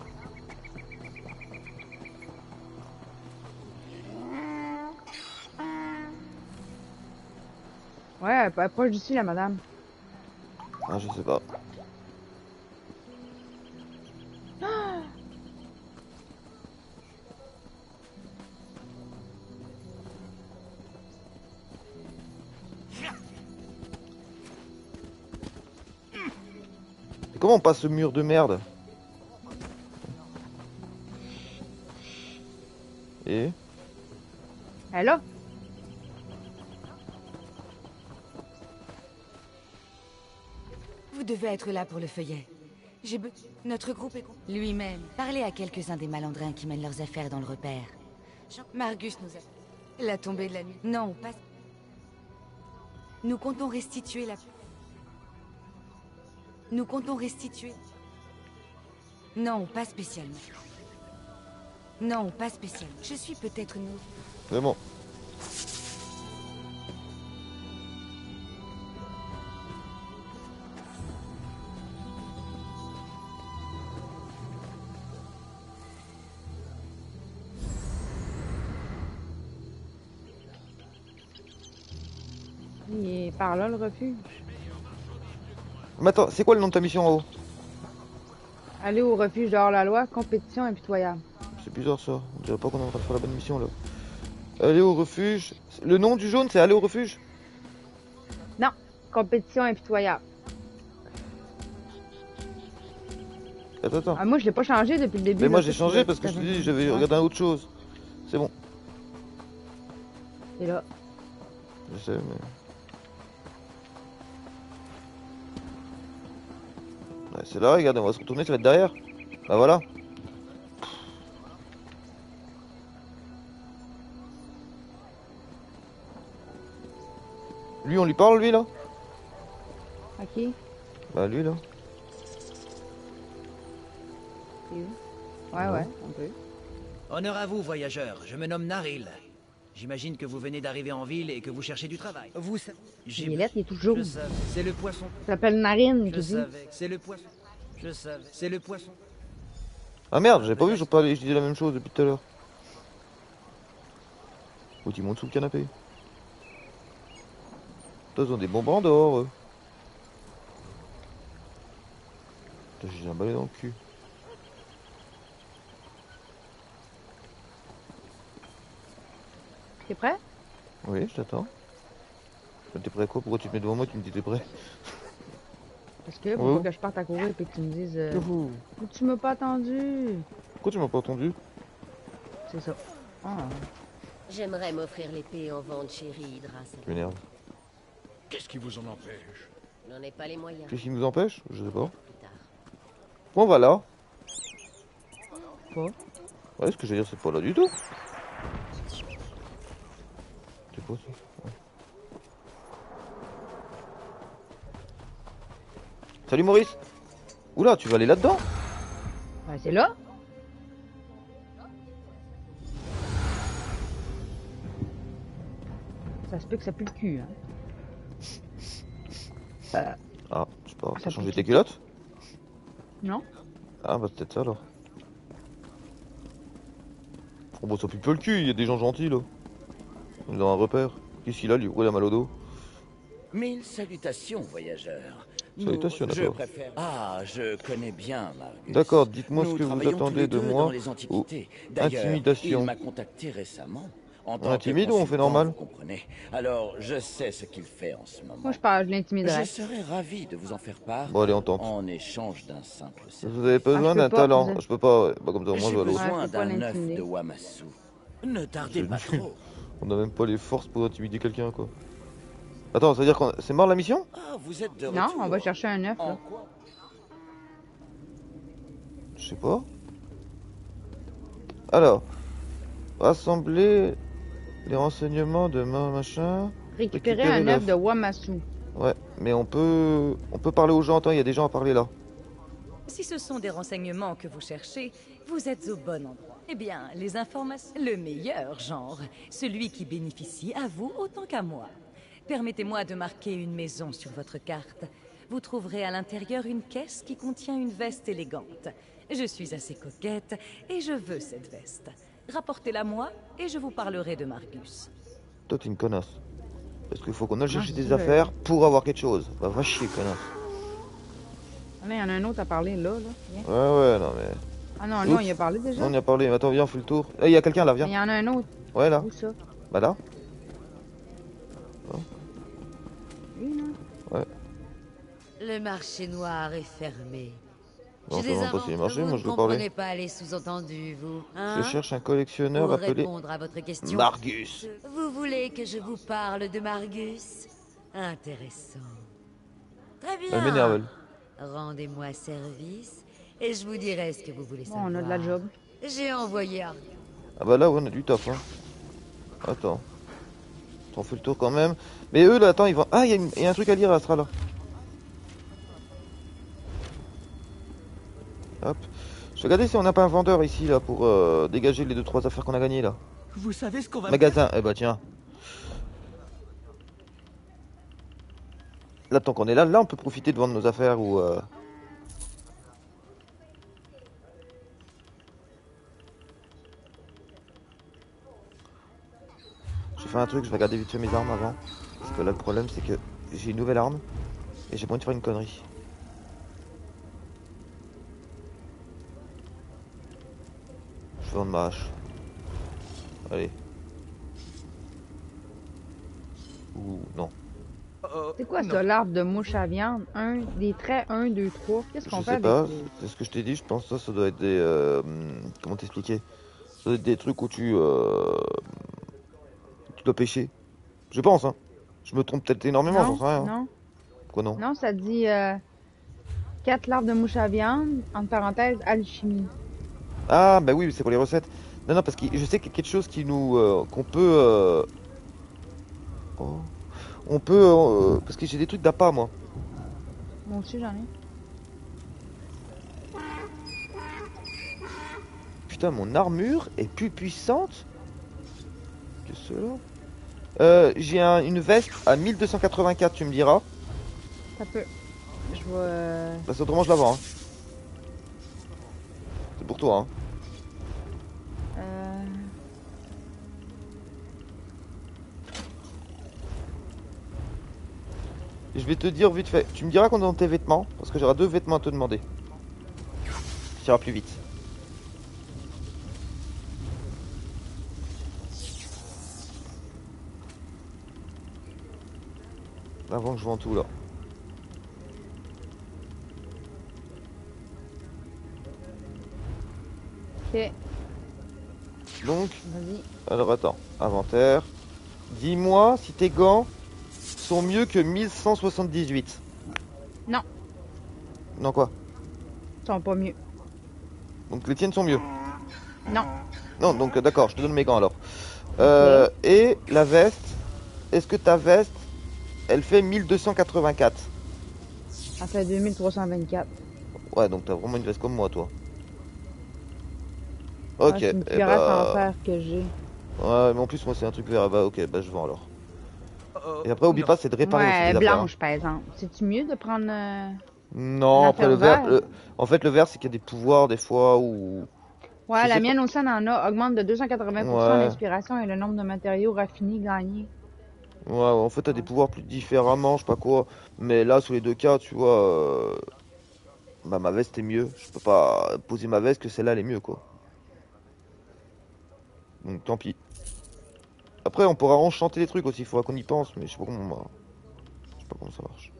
Ouais, elle est pas proche d'ici, la madame. Ah, je sais pas. Comment on passe ce mur de merde Et Elle là. Vous devez être là pour le feuillet. J'ai be... Notre groupe est... con- Lui-même. Parlez à quelques-uns des malandrins qui mènent leurs affaires dans le repère. Jean- Margus nous a... La tombée de la nuit. Non, pas... Nous comptons restituer la... Nous comptons restituer... Non, pas spécialement. Non, pas spécialement. Je suis peut-être nous. c'est bon. Par là, le refuge? Mais attends, c'est quoi le nom de ta mission en haut? Aller au refuge dehors la loi, compétition impitoyable. C'est bizarre ça. On dirait pas qu'on est en train de faire la bonne mission là. Aller au refuge. Le nom du jaune, c'est aller au refuge? Compétition impitoyable. Attends, attends. Ah, moi, je l'ai pas changé depuis le début. Mais moi j'ai changé parce que je te dis, j'avais regardé un autre chose. C'est bon, C'est là. je sais, mais. C'est là, regarde, on va se retourner, ça va être derrière. Bah voilà. Lui, on lui parle, lui, là? Ok. Bah lui, là. Où? Ouais, ouais, on peut. Honneur à vous, voyageurs. Je me nomme Naril. J'imagine que vous venez d'arriver en ville et que vous cherchez du travail. Vous savez. il est savais. C'est le poisson. Ça s'appelle Narine, Je savais. C'est le poisson. Je savais. C'est le poisson. Ah merde, j'avais pas vu, je parlais, je disais la même chose depuis tout à l'heure. Oh, ils montent sous le canapé. Putain, Ils ont des bonbons dehors, eux. Putain, j'ai un balai dans le cul. T'es prêt? Oui, je t'attends. T'es prêt à quoi? Pourquoi tu te mets devant moi? Tu me dis t'es prêt Parce que pas que je parte à courir et que tu me dises. euh, tu m'as pas attendu? Pourquoi tu m'as pas entendu C'est ça. Ah. J'aimerais m'offrir l'épée en vente chez Hydra. Tu m'énerves. Qu'est-ce qui vous en empêche? N'en ai pas les moyens. Qu'est-ce qui nous empêche? Je sais pas. Bon, va là. Quoi? Ouais, ce que je veux dire, c'est pas là du tout. Salut Maurice Oula, tu vas aller là-dedans Ben, c'est là. Ça se peut que ça pue le cul, hein. Ah, je sais pas, Ça t'as changé tes culottes? Non? Ah, bah peut-être ça alors. Oh, bon, ça pue pas le cul, il y a des gens gentils là. On est dans un repère. Qu'est-ce qu'il a, lui Pourquoi il a mal au dos Mille salutations, voyageurs. Salutations, je d'accord. préfère... Ah, je connais bien Margus. D'accord, dites-moi ce que vous attendez de moi antiquités. D'ailleurs, intimidation. Il m'a contacté récemment. En On intimide ou on fait normal Vous comprenez. Alors, je sais ce qu'il fait en ce moment. Moi, je parle, je Je l'intimiderais. serais ravi de vous en faire part Bon, allez, on tente. en échange d'un simple service. Vous avez besoin Ah, je peux d'un talent. vous Je peux pas, ouais. Bah, comme ça, moi je vais à l'autre. Besoin pas d'un œuf de Wamasu. Ne tardez pas trop. On a même pas les forces pour intimider quelqu'un, quoi. Attends, ça veut dire qu'on... C'est mort la mission? Ah, vous êtes de Non, retour. on va chercher un œuf, là. Je sais pas. Alors, rassembler les renseignements de ma machin. Récupérer Récupérer un œuf de Wamasu. Ouais, mais on peut, on peut parler aux gens. Attends, il y a des gens à parler là. Si ce sont des renseignements que vous cherchez, vous êtes au bon endroit. Eh bien, les informations... Le meilleur genre. Celui qui bénéficie à vous autant qu'à moi. Permettez-moi de marquer une maison sur votre carte. Vous trouverez à l'intérieur une caisse qui contient une veste élégante. Je suis assez coquette et je veux cette veste. Rapportez-la moi et je vous parlerai de Margus. Toi, t'es une connasse. Parce qu'il faut qu'on aille chercher je des affaires pour avoir quelque chose. Bah, va chier, connasse. Il y en a un autre à parler là. là. Ouais, ouais, non, mais. Ah non, Oups. non, il a parlé déjà. On y a parlé. Attends, viens, on fait le tour. Eh, il y a quelqu'un là, viens. il y en a un autre. Ouais, là. Où ça? Bah, là. Lui, non? Le marché noir est fermé. Ça des va pas marché, vous moi, ne je veux parler. pas les sous-entendus, vous. Hein Je cherche un collectionneur Pour appelé répondre à votre question. Margus. Vous voulez que je vous parle de Margus? Intéressant. Très bien. Elle m'énerve, elle. Rendez-moi service et je vous dirai ce que vous voulez Bon, savoir. on a de la job. J'ai envoyé un... Ah bah là, ouais, on a du taf, hein. Attends. On fait le tour quand même. Mais eux, là, attends, ils vont... Ah, il y, a une- il y a un truc à lire à Astra, là. Hop. Je vais regarder si on n'a pas un vendeur ici, là, pour euh, dégager les deux trois affaires qu'on a gagnées, là. Vous savez ce qu'on va Magasin, eh bah tiens. Là, tant qu'on est là, là, on peut profiter de vendre nos affaires ou... euh, Un truc, je vais regarder vite fait mes armes avant. Parce que là, le problème, c'est que j'ai une nouvelle arme. Et j'ai moyen de faire une connerie. Je vais vendre ma hache. Allez. Ou non. C'est quoi ça, l'arbre de mouche à viande? Un, des traits 1, 2, 3. Qu'est-ce qu'on fait sais avec pas, c'est ce que je t'ai dit, je pense que ça, ça doit être des... euh, comment t'expliquer? Ça doit être des trucs où tu... euh, tu dois pêcher. Je pense, hein. Je me trompe peut-être énormément, j'en Non, sais rien. non, Quoi non? Non, ça dit euh, 4 larves de mouche à viande, entre parenthèses, alchimie. Ah, bah oui, c'est pour les recettes. Non, non, parce que je sais qu'il y a quelque chose qui nous... euh, qu'on peut... euh, oh. On peut... euh, parce que j'ai des trucs d'appât, moi. Moi aussi, j'en ai. Putain, mon armure est plus puissante que cela. Euh, j'ai un- une veste à 1284, tu me diras. Ça peut. Je vais. euh, Parce que autrement, je la vends. hein. C'est pour toi, hein. euh, Et je vais te dire vite fait. Tu me diras qu'on est dans tes vêtements, parce que j'aurai deux vêtements à te demander. Ça ira plus vite. Avant que je vends tout là. Ok, Donc, alors attends, inventaire. Dis-moi si tes gants sont mieux que 1178. Non. Non quoi? Sont pas mieux. Donc les tiennes sont mieux? Non. Non, donc d'accord, je te donne mes gants alors. Euh, Et la veste, est-ce que ta veste, elle fait 1284 Ça fait 2324. Ouais, donc t'as vraiment une veste comme moi, toi. Ah, Ok. c'est une eh cuirasse bah, en fer que j'ai. Ouais, mais en plus moi c'est un truc vert. Bah ok, bah je vends alors. Et après oublie pas, c'est de réparer aussi Ouais, les affaires, hein. blanche par exemple. C'est-tu mieux de prendre. euh, Non, La après le vert, vert. le- en fait le vert c'est qu'il y a des pouvoirs des fois où Ouais, Je la mienne aussi, elle en a. Augmente de 280% Ouais. l'inspiration et le nombre de matériaux raffinés gagnés. Ouais, en fait, t'as des pouvoirs plus différemment, je sais pas quoi. Mais là, sous les deux cas, tu vois, euh, bah ma veste est mieux. Je peux pas poser ma veste que celle-là, elle est mieux, quoi. Donc, tant pis. Après, on pourra enchanter les trucs aussi. Il faudra qu'on y pense, mais je sais pas comment, bah, je sais pas comment ça marche.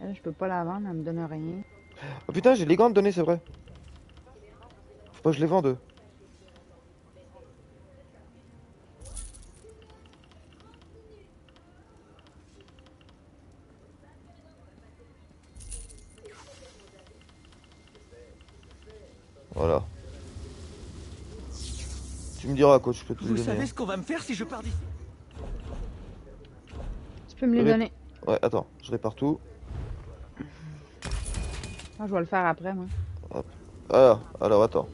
Elle, je peux pas la vendre, elle me donne rien. Oh putain, j'ai les gants à te donner, c'est vrai. Faut pas que je les vende. Voilà. Tu me diras quoi, je peux te les Vous donner. savez ce qu'on va me faire si je pars d'ici Tu peux me les Ré- donner. Ouais, attends, je répare tout. Moi, je vais le faire après, moi. Alors, alors attends.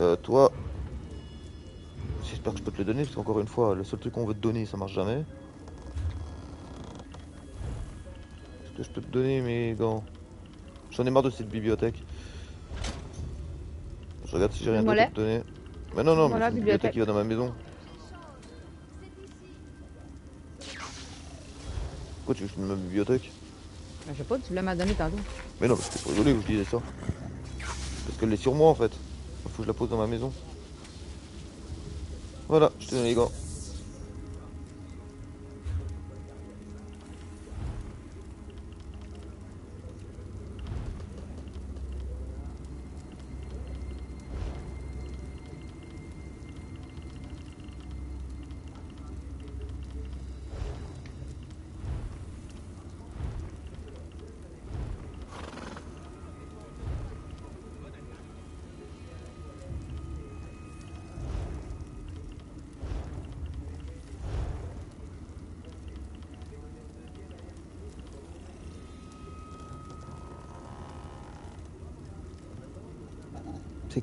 Euh, toi. J'espère que je peux te le donner, parce qu'encore une fois, le seul truc qu'on veut te donner, ça marche jamais. Est-ce que je peux te donner mes gants J'en ai marre de cette bibliothèque. Je regarde si j'ai rien d'autre à te donner. Mais non, non, mais c'est une bibliothèque. qui va dans ma maison. Pourquoi tu veux que je te donne ma bibliothèque? Ben, je sais pas, tu voulais m'en donner tantôt. Mais non, mais c'était pour rigoler que je disais ça. Parce qu'elle est sur moi en fait. Il faut que je la pose dans ma maison. Voilà, je te donne les gants.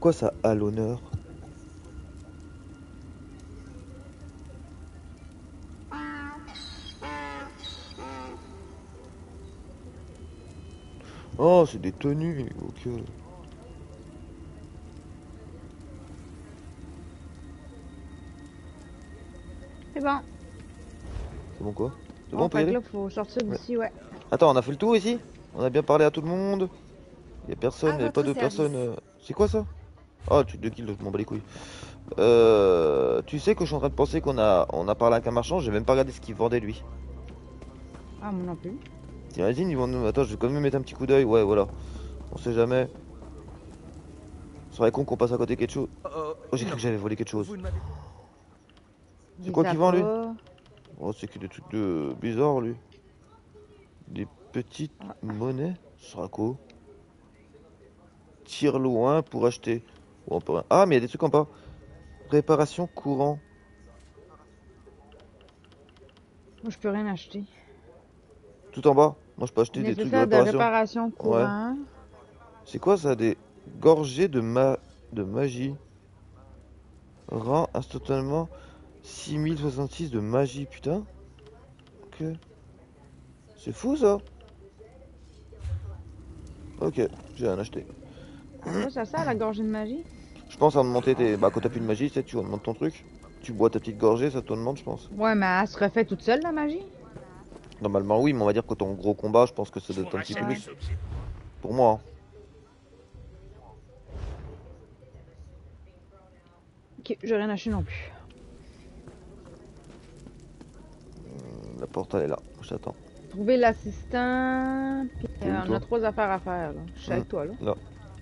Quoi ça, à l'honneur Oh, c'est des tenues, ok. C'est bon. C'est bon quoi C'est Bon, on peut y fait que aller là, faut sortir d'ici, ouais. Attends, on a fait le tour ici? On a bien parlé à tout le monde? Il y a personne, À il y a pas de personne. service. euh, C'est quoi ça? Ah, tu de kills, je m'en bats les couilles. Euh, tu sais que je suis en train de penser qu'on a, on a parlé avec un marchand, j'ai même pas regardé ce qu'il vendait lui. Ah, moi non plus. T'imagines, ils vont nous. Attends, je vais quand même mettre un petit coup d'œil, ouais, voilà. On sait jamais. Ce serait con qu'on passe à côté quelque chose. Oh, j'ai cru que j'avais volé quelque chose. C'est quoi qu'il vend lui Oh, c'est que des trucs de bizarres lui. Des petites monnaies. Ce sera quoi? Tire loin pour acheter. On peut rien- Ah, mais il y a des trucs en bas. Réparation courant. Moi, je peux rien acheter. Tout en bas. Moi, je peux acheter des trucs de réparation. réparation courant. C'est quoi ça Des gorgées de, ma... de magie? Rend instantanément 6066 de magie, putain. Ok. C'est fou ça. Ok, j'ai rien acheté. C'est quoi ça sert, la gorgée de magie? Je pense à monter tes. Bah, quand t'as plus de magie, tu sais, tu remontes ton truc. Tu bois ta petite gorgée, ça te demande, je pense. Ouais, mais elle se refait toute seule, la magie? Normalement, oui, mais on va dire que ton gros combat, je pense que ça doit être un petit peu plus. Pour moi. hein. Ok, j'ai rien acheté non plus. La porte, elle est là. J'attends. Trouver l'assistant. Puis euh, on a trois affaires à faire, là. Je suis avec Hmm. toi, là. Là.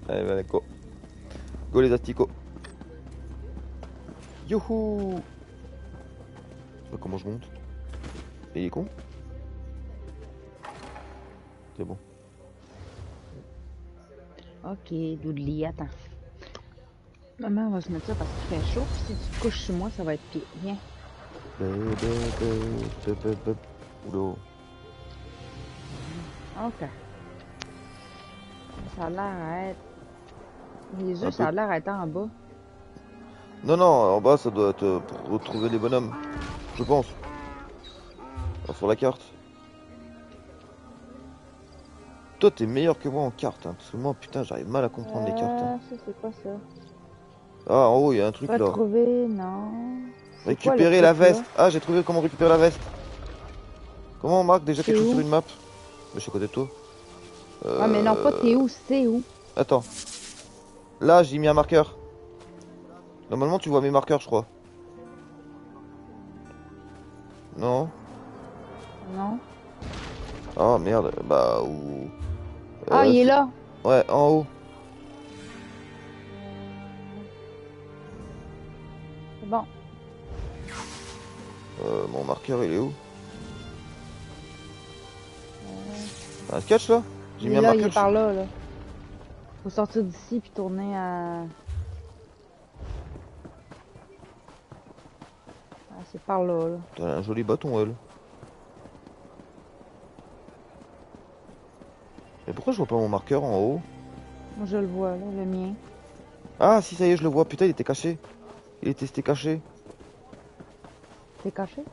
Allez, allez, go. Go les asticots. Youhou Bah, Comment je monte Il est con C'est bon. Ok, Doudly, attends. Maman, on va se mettre ça parce qu'il fait chaud. Puis si tu te couches sur moi, ça va être pire. Viens. Ok. Ça a l'air à être. Les œufs, ça a l'air à être en bas. Non, non, en bas, ça doit être euh, pour retrouver les bonhommes. Je pense. Sur la carte. Toi, t'es meilleur que moi en carte, hein, parce que moi, putain, j'arrive mal à comprendre les cartes. hein. Euh, ça, c'est quoi ça? Ah, en haut, il y a un truc là. Retrouver, non. Quoi, Récupérer la veste. Ah, j'ai trouvé comment récupérer la veste. Comment on marque déjà quelque chose sur une map? Je suis à côté de toi. Ah, mais non, pas t'es Euh, où, c'est où? Attends. Là, j'ai mis un marqueur. Normalement, tu vois mes marqueurs, je crois. Non Non. Ah, merde. Bah, ou... Ah, Euh, il est là. Ouais, en haut. C'est bon. Euh, mon marqueur, il est où? Un sketch, là? J'ai mis un là, il marqueur. est par là, là. Faut sortir d'ici puis tourner à... Ah, c'est par là, là. T'as un joli bâton, elle. Mais pourquoi je vois pas mon marqueur en haut? Moi, je le vois, là, le mien. Ah, si, ça y est, je le vois. Putain, il était caché. Il était caché. T'es caché?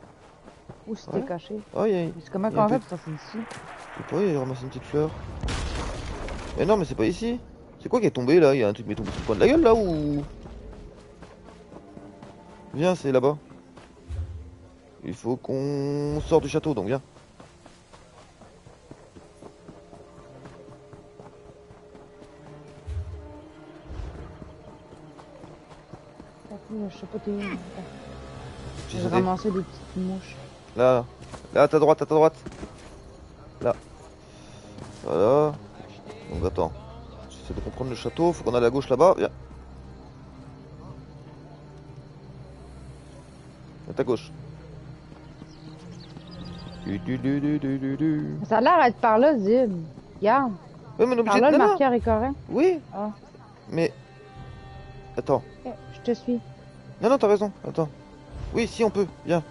Où Ouais. caché? Oh, il y a, comment qu'on fait pour? Je sais pas, il a ramassé une petite fleur. Mais non, mais c'est pas ici. C'est quoi qui est tombé là? Il y a un truc qui m'est tombé sur le coin de la gueule là ou? Viens, c'est là-bas. Il faut qu'on sorte du château, donc viens. Je sais pas t'es où. J'ai ramassé des petites mouches. Là, là, à ta droite, à ta droite. Là. Voilà. Donc attends. J'essaie de comprendre le château. Faut qu'on aille à gauche là-bas. Viens. À ta gauche. Ça a l'air d'être par là, Zib. Regarde. Ouais, mais on est Par obligé là, de le marqueur est correct. Oui. Ah. Mais. Attends. Ok, Je te suis. Non, non, t'as raison. Attends. Oui, si, on peut. Viens.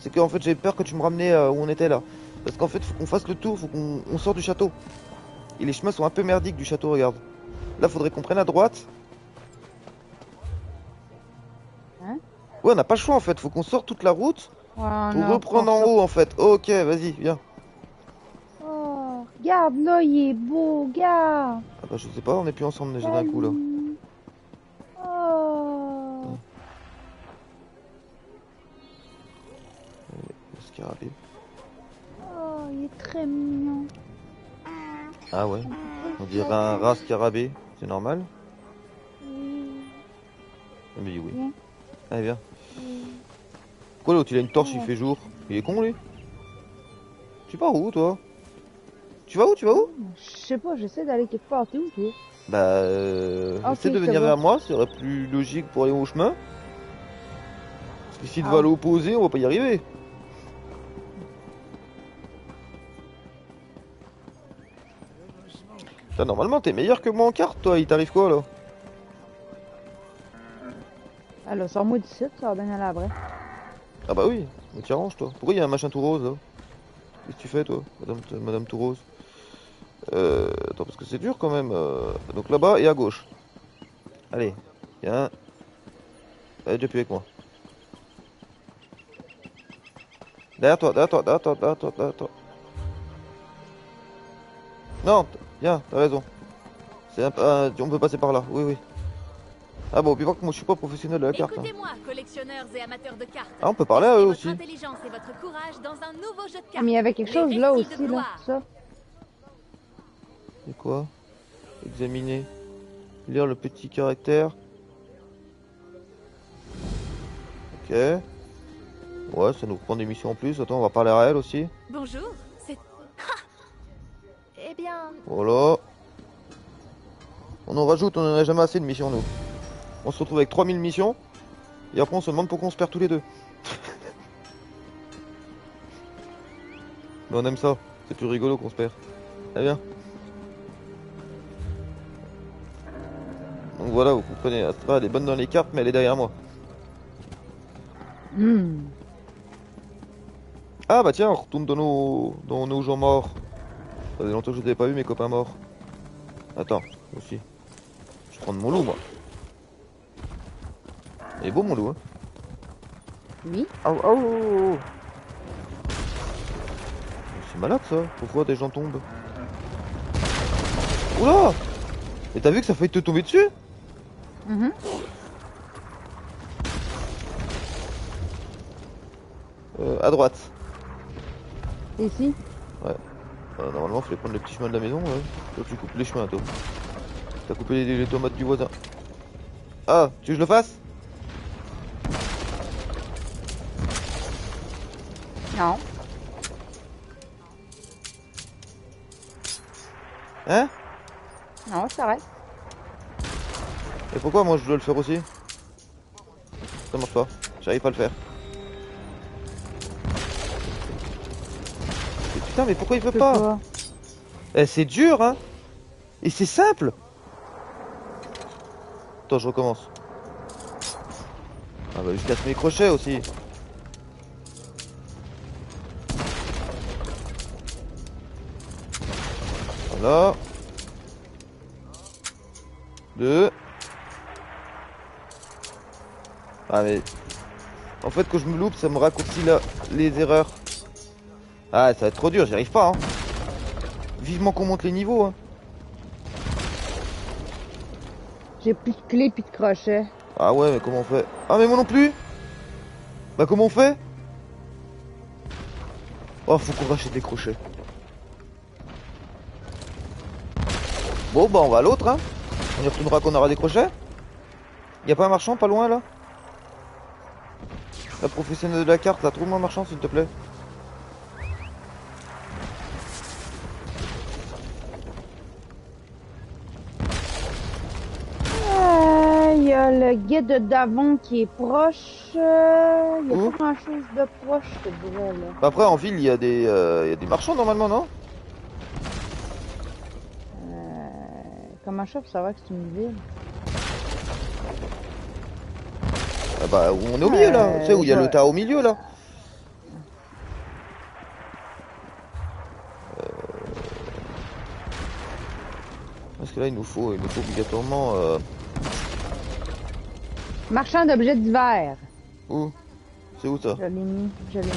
C'est qu'en fait, j'ai peur que tu me ramenais euh, où on était là. Parce qu'en fait, faut qu'on fasse le tour. Faut qu'on on sorte du château. Et les chemins sont un peu merdiques du château, regarde. Là, faudrait qu'on prenne à droite. Hein Ouais, on n'a pas le choix en fait. Faut qu'on sorte toute la route Ouais, pour reprendre en haut en fait. Ok, vas-y, viens. Oh, regarde là, il est beau, regarde. Ah bah, je sais pas, on est plus ensemble déjà d'un coup là. Oh. Le scarabée. Oh, il est très mignon. Ah ouais. On dirait un rat scarabée. C'est normal Ah, Mais oui. Viens. Allez, viens. Quoi l'autre Il a une torche, il fait jour. Il est con lui Tu pars où toi? Tu vas où Tu vas où? Je sais pas, j'essaie d'aller quelque part. T'es où, toi? Bah, euh, Ok, essaie de venir vers moi, ce serait plus logique pour aller au chemin. Parce que s'il Ah. va à l'opposé, on va pas y arriver. Putain, normalement, t'es meilleur que moi en carte, toi. Il t'arrive quoi là Alors, sors-moi d'ici, ça va bien aller après. Ah bah oui, mais tu arranges toi. Pourquoi il y a un machin tout rose là Qu'est-ce que tu fais toi, madame, madame tout rose Euh. Attends, parce que c'est dur quand même. euh, Donc là-bas et à gauche. Allez, viens. Allez, depuis avec moi. Derrière toi, derrière toi, derrière toi, derrière toi, derrière toi. Non, viens, t'as raison. C'est un, un- on peut passer par là, oui, oui. Ah bon, puis voir que moi je suis pas professionnel de la carte. hein. Écoutez-moi, collectionneurs et amateurs de cartes. Ah, on peut parler à eux Votre aussi. intelligence et votre courage dans un nouveau jeu de Ah, cartes. mais il y avait quelque chose là aussi, là. Ça. C'est quoi? Examiner. Lire le petit caractère. Ok. Ouais, ça nous prend des missions en plus. Attends, on va parler à elle aussi. Bonjour, bien, Voilà. On en rajoute, on en a jamais assez de missions, nous. On se retrouve avec 3000 missions. Et après, on se demande pourquoi on se perd tous les deux. Mais on aime ça. C'est plus rigolo qu'on se perd. Allez, viens. Donc voilà, vous comprenez. Astra, elle est bonne dans les cartes, mais elle est derrière moi. Hmm. Ah bah tiens, on retourne dans nos, dans nos gens morts. Ça faisait longtemps que je n'avais pas vu mes copains morts. Attends, aussi. Je prends mon loup, moi. Il est beau mon loup, hein. Oui. Oh, oh, oh, oh. C'est malade ça. Pourquoi des gens tombent? Oula Et t'as vu que ça failli te tomber dessus? Mhm. Euh, À droite. Ici? Euh, normalement, fallait prendre le petit chemin de la maison. Ouais. Toi, tu coupes les chemins, toi. T'as coupé les, les tomates du voisin. Ah, tu veux que je le fasse? Non. Hein? Non, c'est correct. Et pourquoi moi je dois le faire aussi? Ça marche pas. J'arrive pas à le faire. Putain, mais pourquoi il C'est pas Eh, c'est dur, hein Et c'est simple Attends, je recommence. Ah bah, je casse mes crochets aussi. Voilà. Deux. Ah mais... En fait, quand je me loupe, ça me raccourcit la... les erreurs. Ah, ça va être trop dur, j'y arrive pas. Hein. Vivement qu'on monte les niveaux. Hein. J'ai plus de clés, plus de crochets. Ah ouais, mais comment on fait? Ah, mais moi non plus Bah, comment on fait? Oh, faut qu'on rachète des crochets. Bon, bah, on va à l'autre, hein. On y retournera qu'on aura des crochets. Y a pas un marchand pas loin, là? La professionnelle de la carte, là, trouve-moi un marchand, s'il te plaît. A guide d'Avon qui est proche. Il y a Où? pas grand chose de proche, je te dirais, là. Bah, Après, en ville, il y, a des, euh, y a des marchands, normalement, non? Euh, comment fais pour savoir que c'est une ville? Ah Bah, on est au milieu, là? Euh, Tu sais, où il y a le tas au milieu, là? Euh, Parce que là, il nous faut, il nous faut obligatoirement... Marchand d'objets divers. Où? C'est où, ça? Je l'ai mis, je l'ai mis.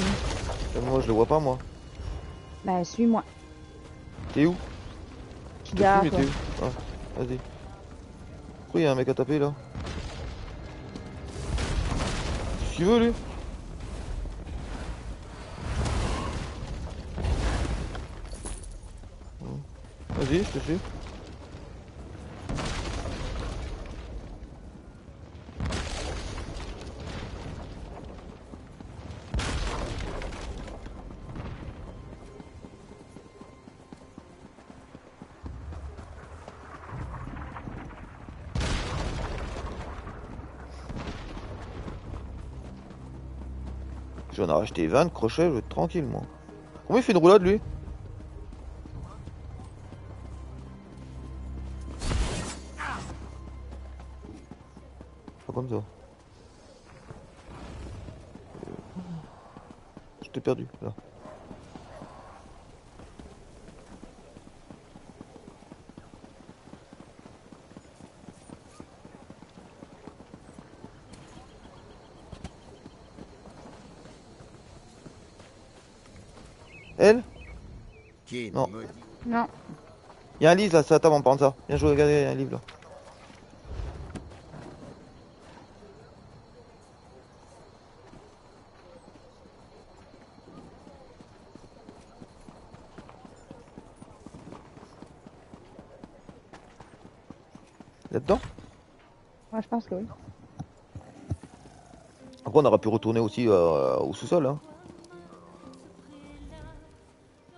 Euh, Moi, je le vois pas, moi. Ben, suis-moi. T'es où? Je suis, mais t'es où? Ah, vas-y. Pourquoi il y a un mec à taper, là? Qu'est-ce qu'il veut, lui? Vas-y, je te suis. J'en ai racheté 20 de crochets, je vais être tranquille, moi. Combien il fait une roulade, lui? Pas comme ça. Euh, Je t'ai perdu, là. Elle Qui Non. me dit Non. Il y a un livre là, c'est à table, prend ça. Viens jouer, regarde, il y a un livre là. Là-dedans Moi, je pense que oui. Après, on aurait pu retourner aussi euh, au sous-sol. Hein.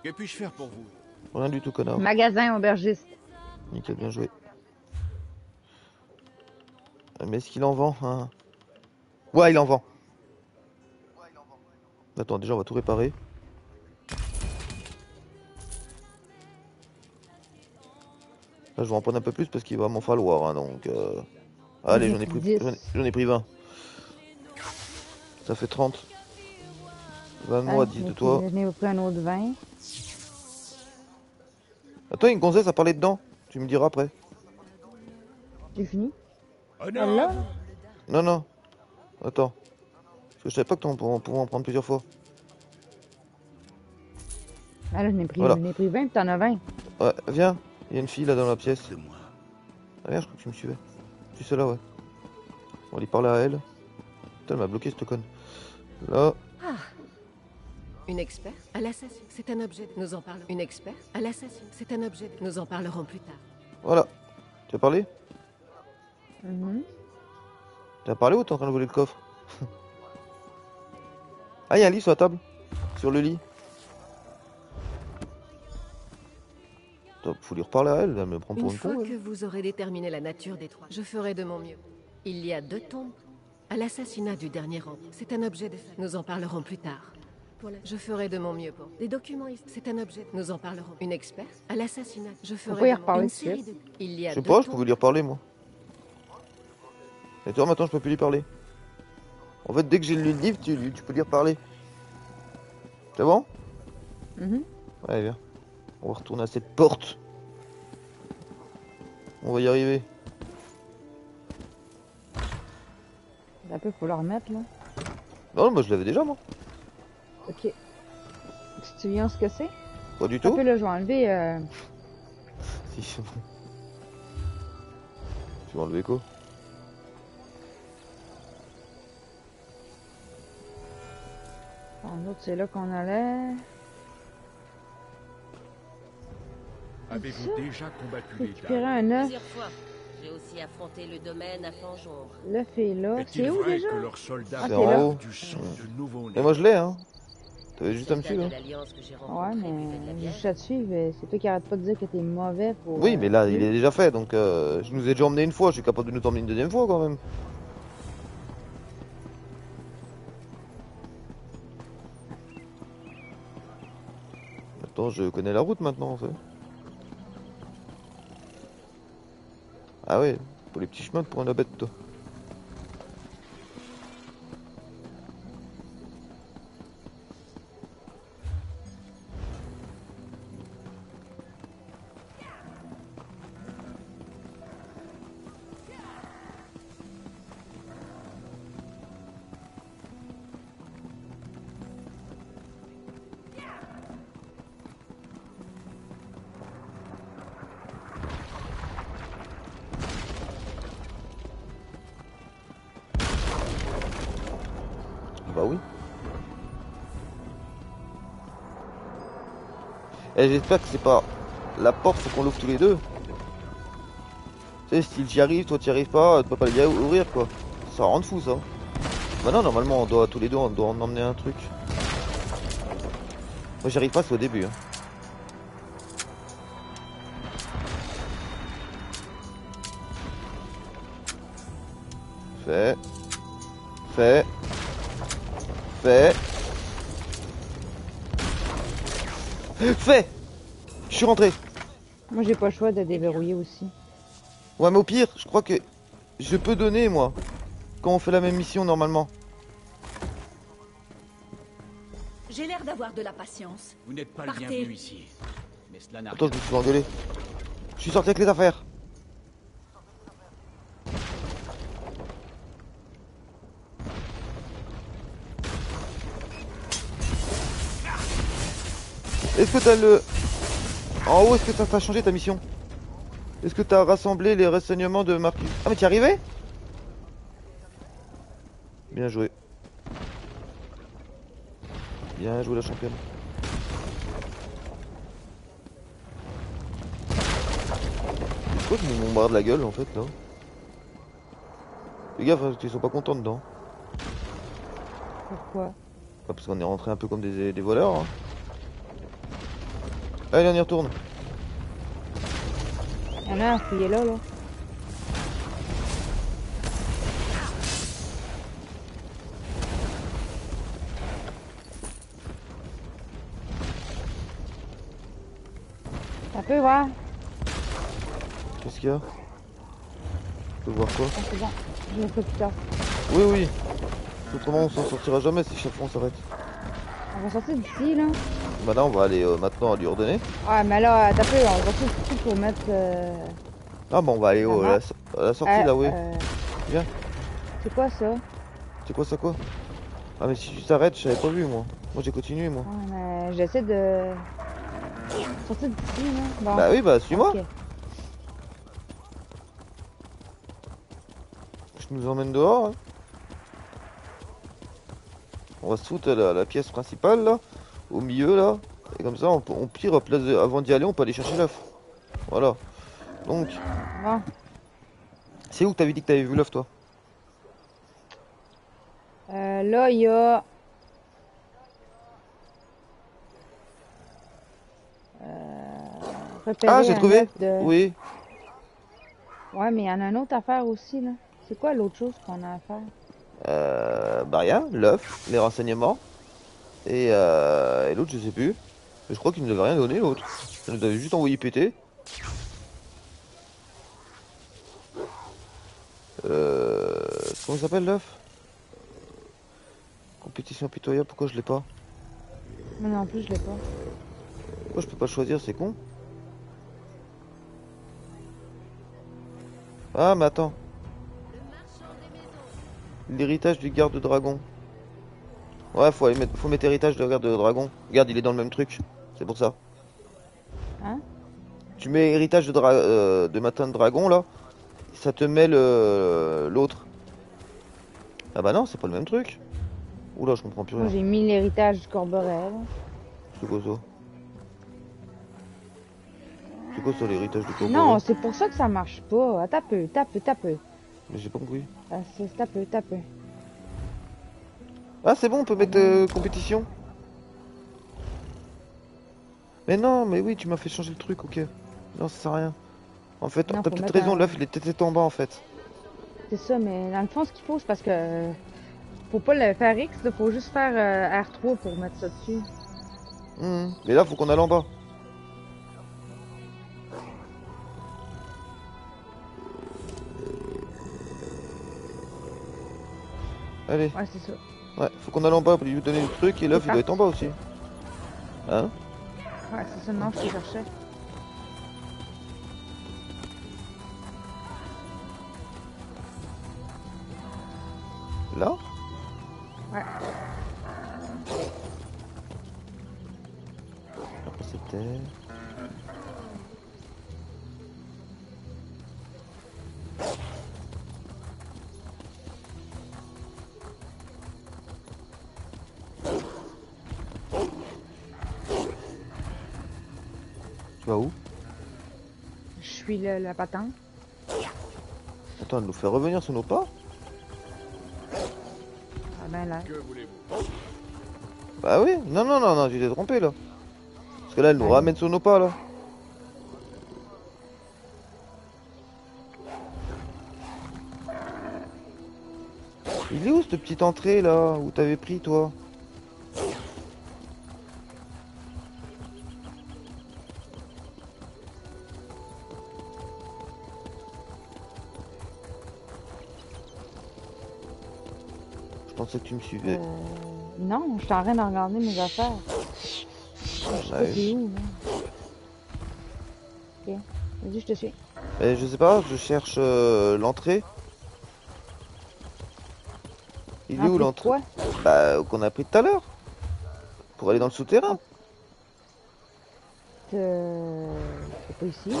Que puis-je faire pour vous? Rien du tout, connard. Magasin aubergiste. Nickel, bien joué. Ah, mais est-ce qu'il en vend hein? Ouais, il en vend. Attends, déjà, on va tout réparer. Là, je vais en prendre un peu plus parce qu'il va m'en falloir, hein, donc... Euh. Allez, j'en ai, pris... 20. Ça fait 30. 20 mois, dis de toi. J'en ai pris un autre 20 toi, une gonzesse a parlé dedans. Tu me diras après. J'ai fini oh non Là Non, non. Attends. Parce que je savais pas que t'en pouvais en prendre plusieurs fois. Ah là, je n'ai pris, voilà. 20, t'en as 20. Ouais, viens. Il y a une fille là dans la pièce. Ah merde, je crois que tu me suivais. Tu sais là, ouais. On lui parler à elle. Putain, elle m'a bloqué cette conne. Là. Une experte? À l'assassin. C'est un objet. de- Nous en parlerons. Une experte? À l'assassin. C'est un objet. de- Nous en parlerons plus tard. Voilà. Tu as parlé? Mhm. Tu as parlé ou t'es en train de voler le coffre? Ah, il y a un lit sur la table. Sur le lit. Faut lui reparler à elle, elle me prend pour Une une fois con. que vous aurez déterminé la nature des trois, je ferai de mon mieux. Il y a deux tombes. À l'assassinat du dernier rang. C'est un objet de. Nous en parlerons plus tard. Je ferai de mon mieux pour. Des documents ici. C'est un objet. Nous en parlerons. Une experte à l'assassinat. Je ferai Pourquoi y de reparler. Il y a Je sais pas, je pouvais lui reparler moi. Et toi maintenant je peux plus lui parler. En fait dès que j'ai lu le livre tu, lui- tu peux lui reparler. C'est bon? Mhm. Allez viens. On va retourner à cette porte. On va y arriver. Un peu, faut le remettre, là. Non, moi je l'avais déjà, moi. Ok. Tu te souviens ce que c'est? Pas du tout. peu là, je vais enlever. Euh... Si, c'est bon. Tu vas enlever quoi? En autre, c'est là qu'on allait. Avez-vous déjà combattu les Récupérer dames? un œuf. Plusieurs fois. J'ai aussi affronté le domaine à Fangeombre. L'œuf est là. C'est où déjà? que leurs soldats Ah, là. en haut. du sang de nouveau Mais moi je l'ai, hein. T'avais juste à me suivre. hein. Ouais, mais juste à te suivre, euh, c'est toi qui arrête pas de dire que t'es mauvais pour. Oui, euh, mais là, il tuer. est déjà fait, donc euh, je nous ai déjà emmené une fois, je suis capable de nous emmener une deuxième fois quand même. Attends, je connais la route maintenant, en fait. Ah ouais, pour les petits chemins, pour la bête, toi. Et j'espère que c'est pas la porte, qu'on l'ouvre tous les deux. Tu sais, si j'y arrive, toi t'y arrives pas, tu peux pas les ouvrir quoi. Ça rend fou ça. Bah non, normalement on doit tous les deux on doit en emmener un truc. Moi j'y arrive pas, c'est au début. Hein. Fait. Fait. Fait. Fait suis rentré. Moi, j'ai pas le choix de déverrouiller aussi. Ouais, mais au pire, je crois que je peux donner, moi. Quand on fait la même mission, normalement. J'ai l'air d'avoir de la patience. Vous n'êtes pas le Partez. bienvenu ici. Mais cela n'a Attends, je me suis fait engueuler. Je suis sorti avec les affaires. Est-ce que t'as le... En haut, est-ce que ça t'a changé ta mission? Est-ce que t'as rassemblé les renseignements de Marcus? Ah mais t'y arrivé? Bien joué. Bien joué la championne. Pourquoi tu me bombardes la gueule en fait là? Les gars, ils sont pas contents dedans. Pourquoi? Ah, parce qu'on est rentré un peu comme des, des voleurs. hein. Allez, on y retourne. Y'en a un qui est là, là. Ça peut voir. Qu'est-ce qu'il y a Je peux voir quoi Ah, c'est bon. Je le ferai plus tard. Oui, oui. Autrement, on s'en sortira jamais si chaque fois on s'arrête. On va sortir d'ici, là. Bah là, on va aller euh, maintenant à lui ordonner. Ouais, mais là, peu, on va sortir d'ici pour mettre. Euh... Ah, bon, on va aller au- à la, so- à la sortie euh, là, oui. euh, Viens. C'est quoi ça? C'est quoi ça quoi? Ah, mais si tu t'arrêtes, je savais pas vu moi. Moi j'ai continué moi. Ouais, mais j'essaie de. Sortir d'ici, là. Bon. Bah oui, bah suis-moi. Je nous emmène dehors. hein. On va se foutre à la, la pièce principale là, au milieu là. Et comme ça, on, peut- on pire, place de- avant d'y aller, on peut aller chercher l'œuf. Voilà. Donc, c'est où que t'avais dit que t'avais vu l'œuf toi? Euh, là, il y a. Euh, Ah, j'ai trouvé. de- Oui. Ouais, mais il y en a une autre affaire aussi, là. C'est quoi l'autre chose qu'on a à faire? Euh, bah rien, l'œuf, les renseignements. Et, euh, et l'autre, je sais plus. Mais je crois qu'il nous avait rien donné l'autre. Il nous avait juste envoyé péter. Euh, comment il s'appelle l'œuf? Compétition pitoyable, pourquoi je l'ai pas? Moi non plus, je l'ai pas. Pourquoi je peux pas le choisir, c'est con Ah, mais attends. L'héritage du garde dragon. Ouais, faut, aller mettre, faut mettre héritage de regarde de dragon. Regarde, il est dans le même truc. C'est pour ça. Hein? Tu mets héritage de, dra- euh, de matin de dragon là, ça te met le l'autre. Ah bah non, c'est pas le même truc. Oula, je comprends plus rien. j'ai mis l'héritage du corborel. C'est quoi ça? C'est quoi ça l'héritage du corbeau Non, c'est pour ça que ça marche pas. Ah, Tape tape, tape. Mais j'ai pas compris. Ah, c'est tape, tape. Ah c'est bon, on peut mettre euh, compétition. Mais non, mais oui, tu m'as fait changer le truc, ok. Non, ça sert à rien. En fait, t'as peut-être raison, un- l'œuf il était peut-être en bas en fait. C'est ça, mais dans le fond, ce qu'il faut, c'est parce que faut pas le faire X, il faut juste faire euh, R3 pour mettre ça dessus. Mhm. Mais là, faut qu'on aille en bas. Allez. Ouais, c'est ça. Ouais, faut qu'on aille en bas pour lui donner le truc et l'œuf il doit être en bas aussi. Hein Ouais, c'est ça, non, je te cherchais. Là Ouais. Après c'était... Tu vas où Je suis le, la patente. Attends, elle nous fait revenir sur nos pas Ah ben là. Bah oui, non, non, non, non, tu t'es trompé là. Parce que là, elle nous ramène sur nos pas là. Il est où cette petite entrée là où t'avais pris toi? Pensais que tu me suivais. Euh, non, je suis en train de regarder mes affaires. Je sais pas oui. c'est où, là? Ok, vas-y, je te suis. Eh, je sais pas, je cherche euh, l'entrée. Il est où l'entrée? Bah, qu'on a pris tout à l'heure. Pour aller dans le souterrain. Euh... C'est pas ici.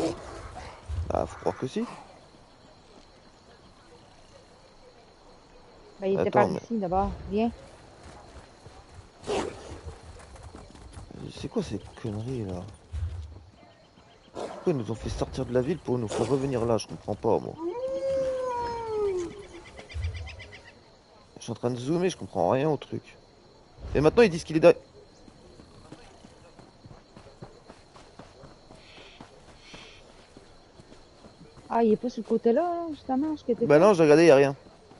Bah, faut croire que si. Ben, il était par mais- ici, d'abord. Viens. C'est quoi ces conneries là? Pourquoi ils nous ont fait sortir de la ville pour nous faire revenir là? Je comprends pas moi. Je suis en train de zoomer, je comprends rien au truc. Et maintenant ils disent qu'il est derrière. Ah, il est pas sur le côté-là, là, justement, ce que Bah non, j'ai regardé, y a rien.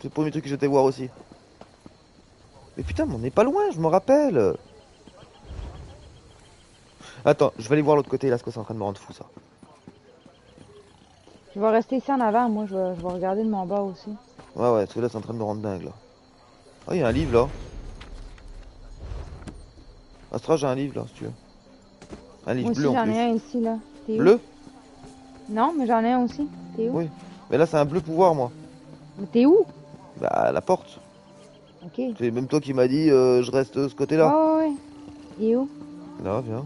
C'est le premier truc que j'étais voir aussi. Mais putain, mais on n'est pas loin, je me rappelle. Attends, je vais aller voir l'autre côté là, ce que c'est en train de me rendre fou ça. Je vais rester ici en avant, moi, je vais, je vais regarder de mon bas aussi. Ouais, ouais, parce que là c'est en train de me rendre dingue là. Ah, il y a un livre là. Astra, j'ai un livre là, si tu veux. Un livre Moi aussi, bleu en j'en plus. ai un ici, là. Où? Bleu? Non, mais j'en ai un aussi. T'es où? Oui. Mais là c'est un bleu pouvoir moi. Mais t'es où? Bah, à la porte. Ok. C'est même toi qui m'as dit euh, je reste de ce côté là. Ouais, est où? Là, viens.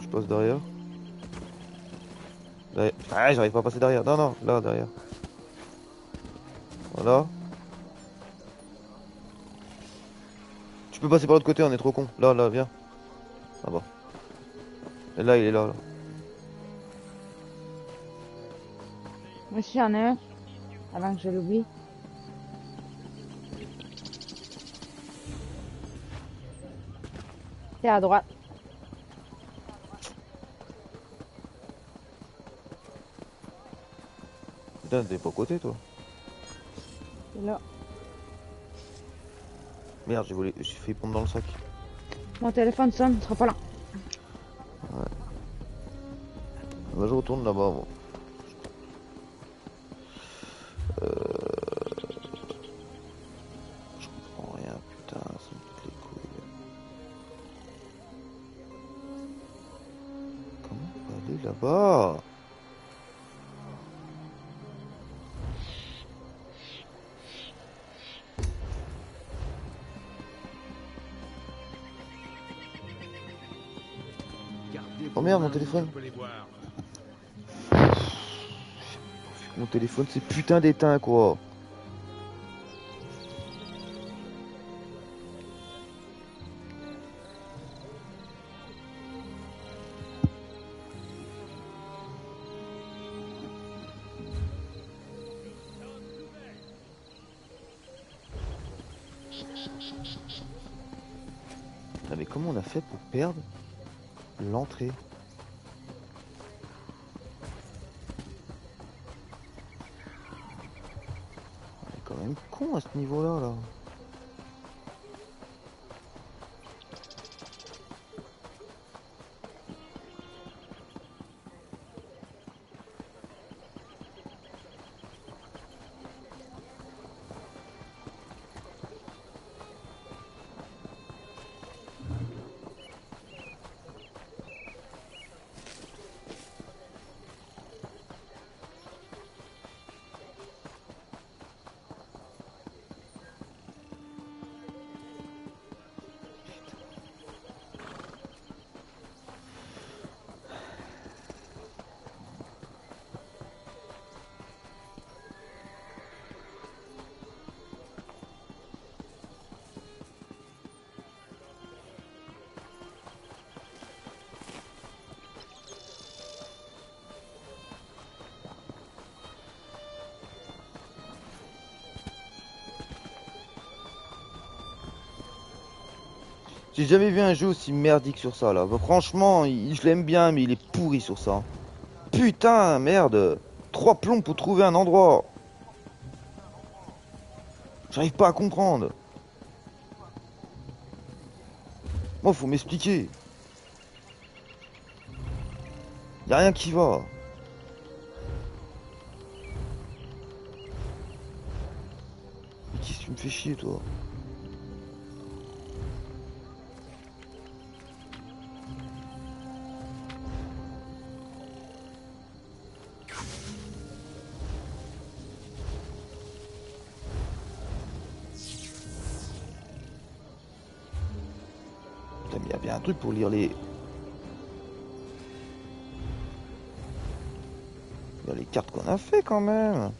Je passe derrière. Derrière. Ah, j'arrive pas à passer derrière. Non, non, là, derrière. Voilà. Tu peux passer par l'autre côté, on est trop con. Là, là, viens. Ah bah. Et là, il est là, là. Moi aussi, j'en ai un. Avant que je l'oublie. C'est à droite. Putain, t'es pas à côté, toi. Là. Merde, j'ai volé. J'ai fait prendre dans le sac. Mon téléphone sonne, il sera pas là. Ouais. Bah, je retourne là-bas, moi. Mon téléphone. C'est putain d'éteint, quoi. Ah, mais comment on a fait pour perdre l'entrée On est con à ce niveau-là, là. J'ai jamais vu un jeu aussi merdique sur ça là. Bah, franchement, il- je l'aime bien, mais il est pourri sur ça. Putain, merde. Trois plombs pour trouver un endroit. J'arrive pas à comprendre. Moi, faut m'expliquer. Y a rien qui va. Mais qu'est-ce que tu me fais chier, toi? Pour lire les... Les cartes qu'on a fait quand même.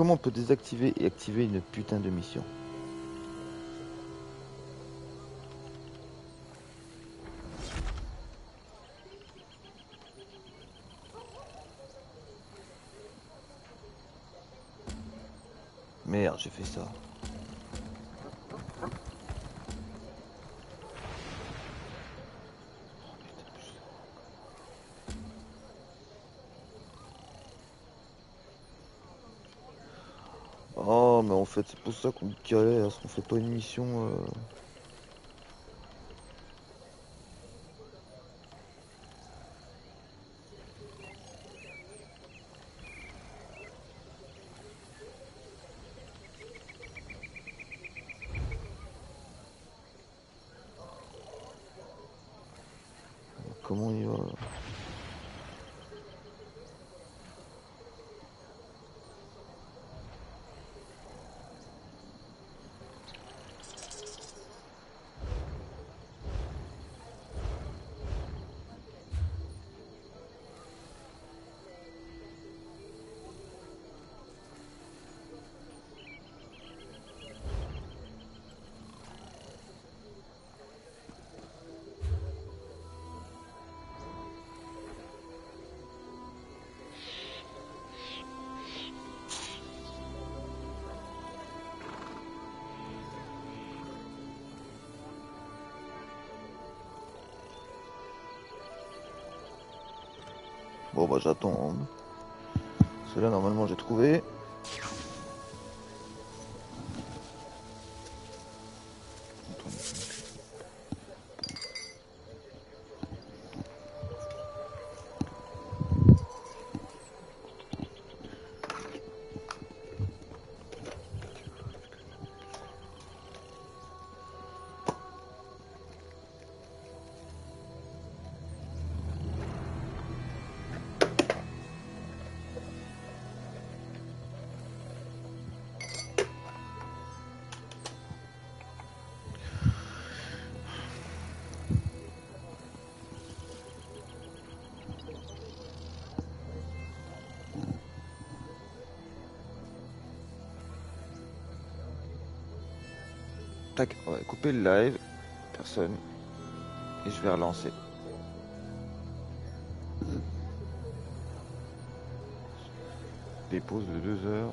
Comment on peut désactiver et activer une putain de mission Merde, j'ai fait ça. Oh, mais en fait, c'est pour ça qu'on me calait, parce qu'on fait pas une mission. euh, j'attends. Cela normalement j'ai trouvé. Tac, on va couper le live. Personne. Et je vais relancer. Des pauses de deux heures.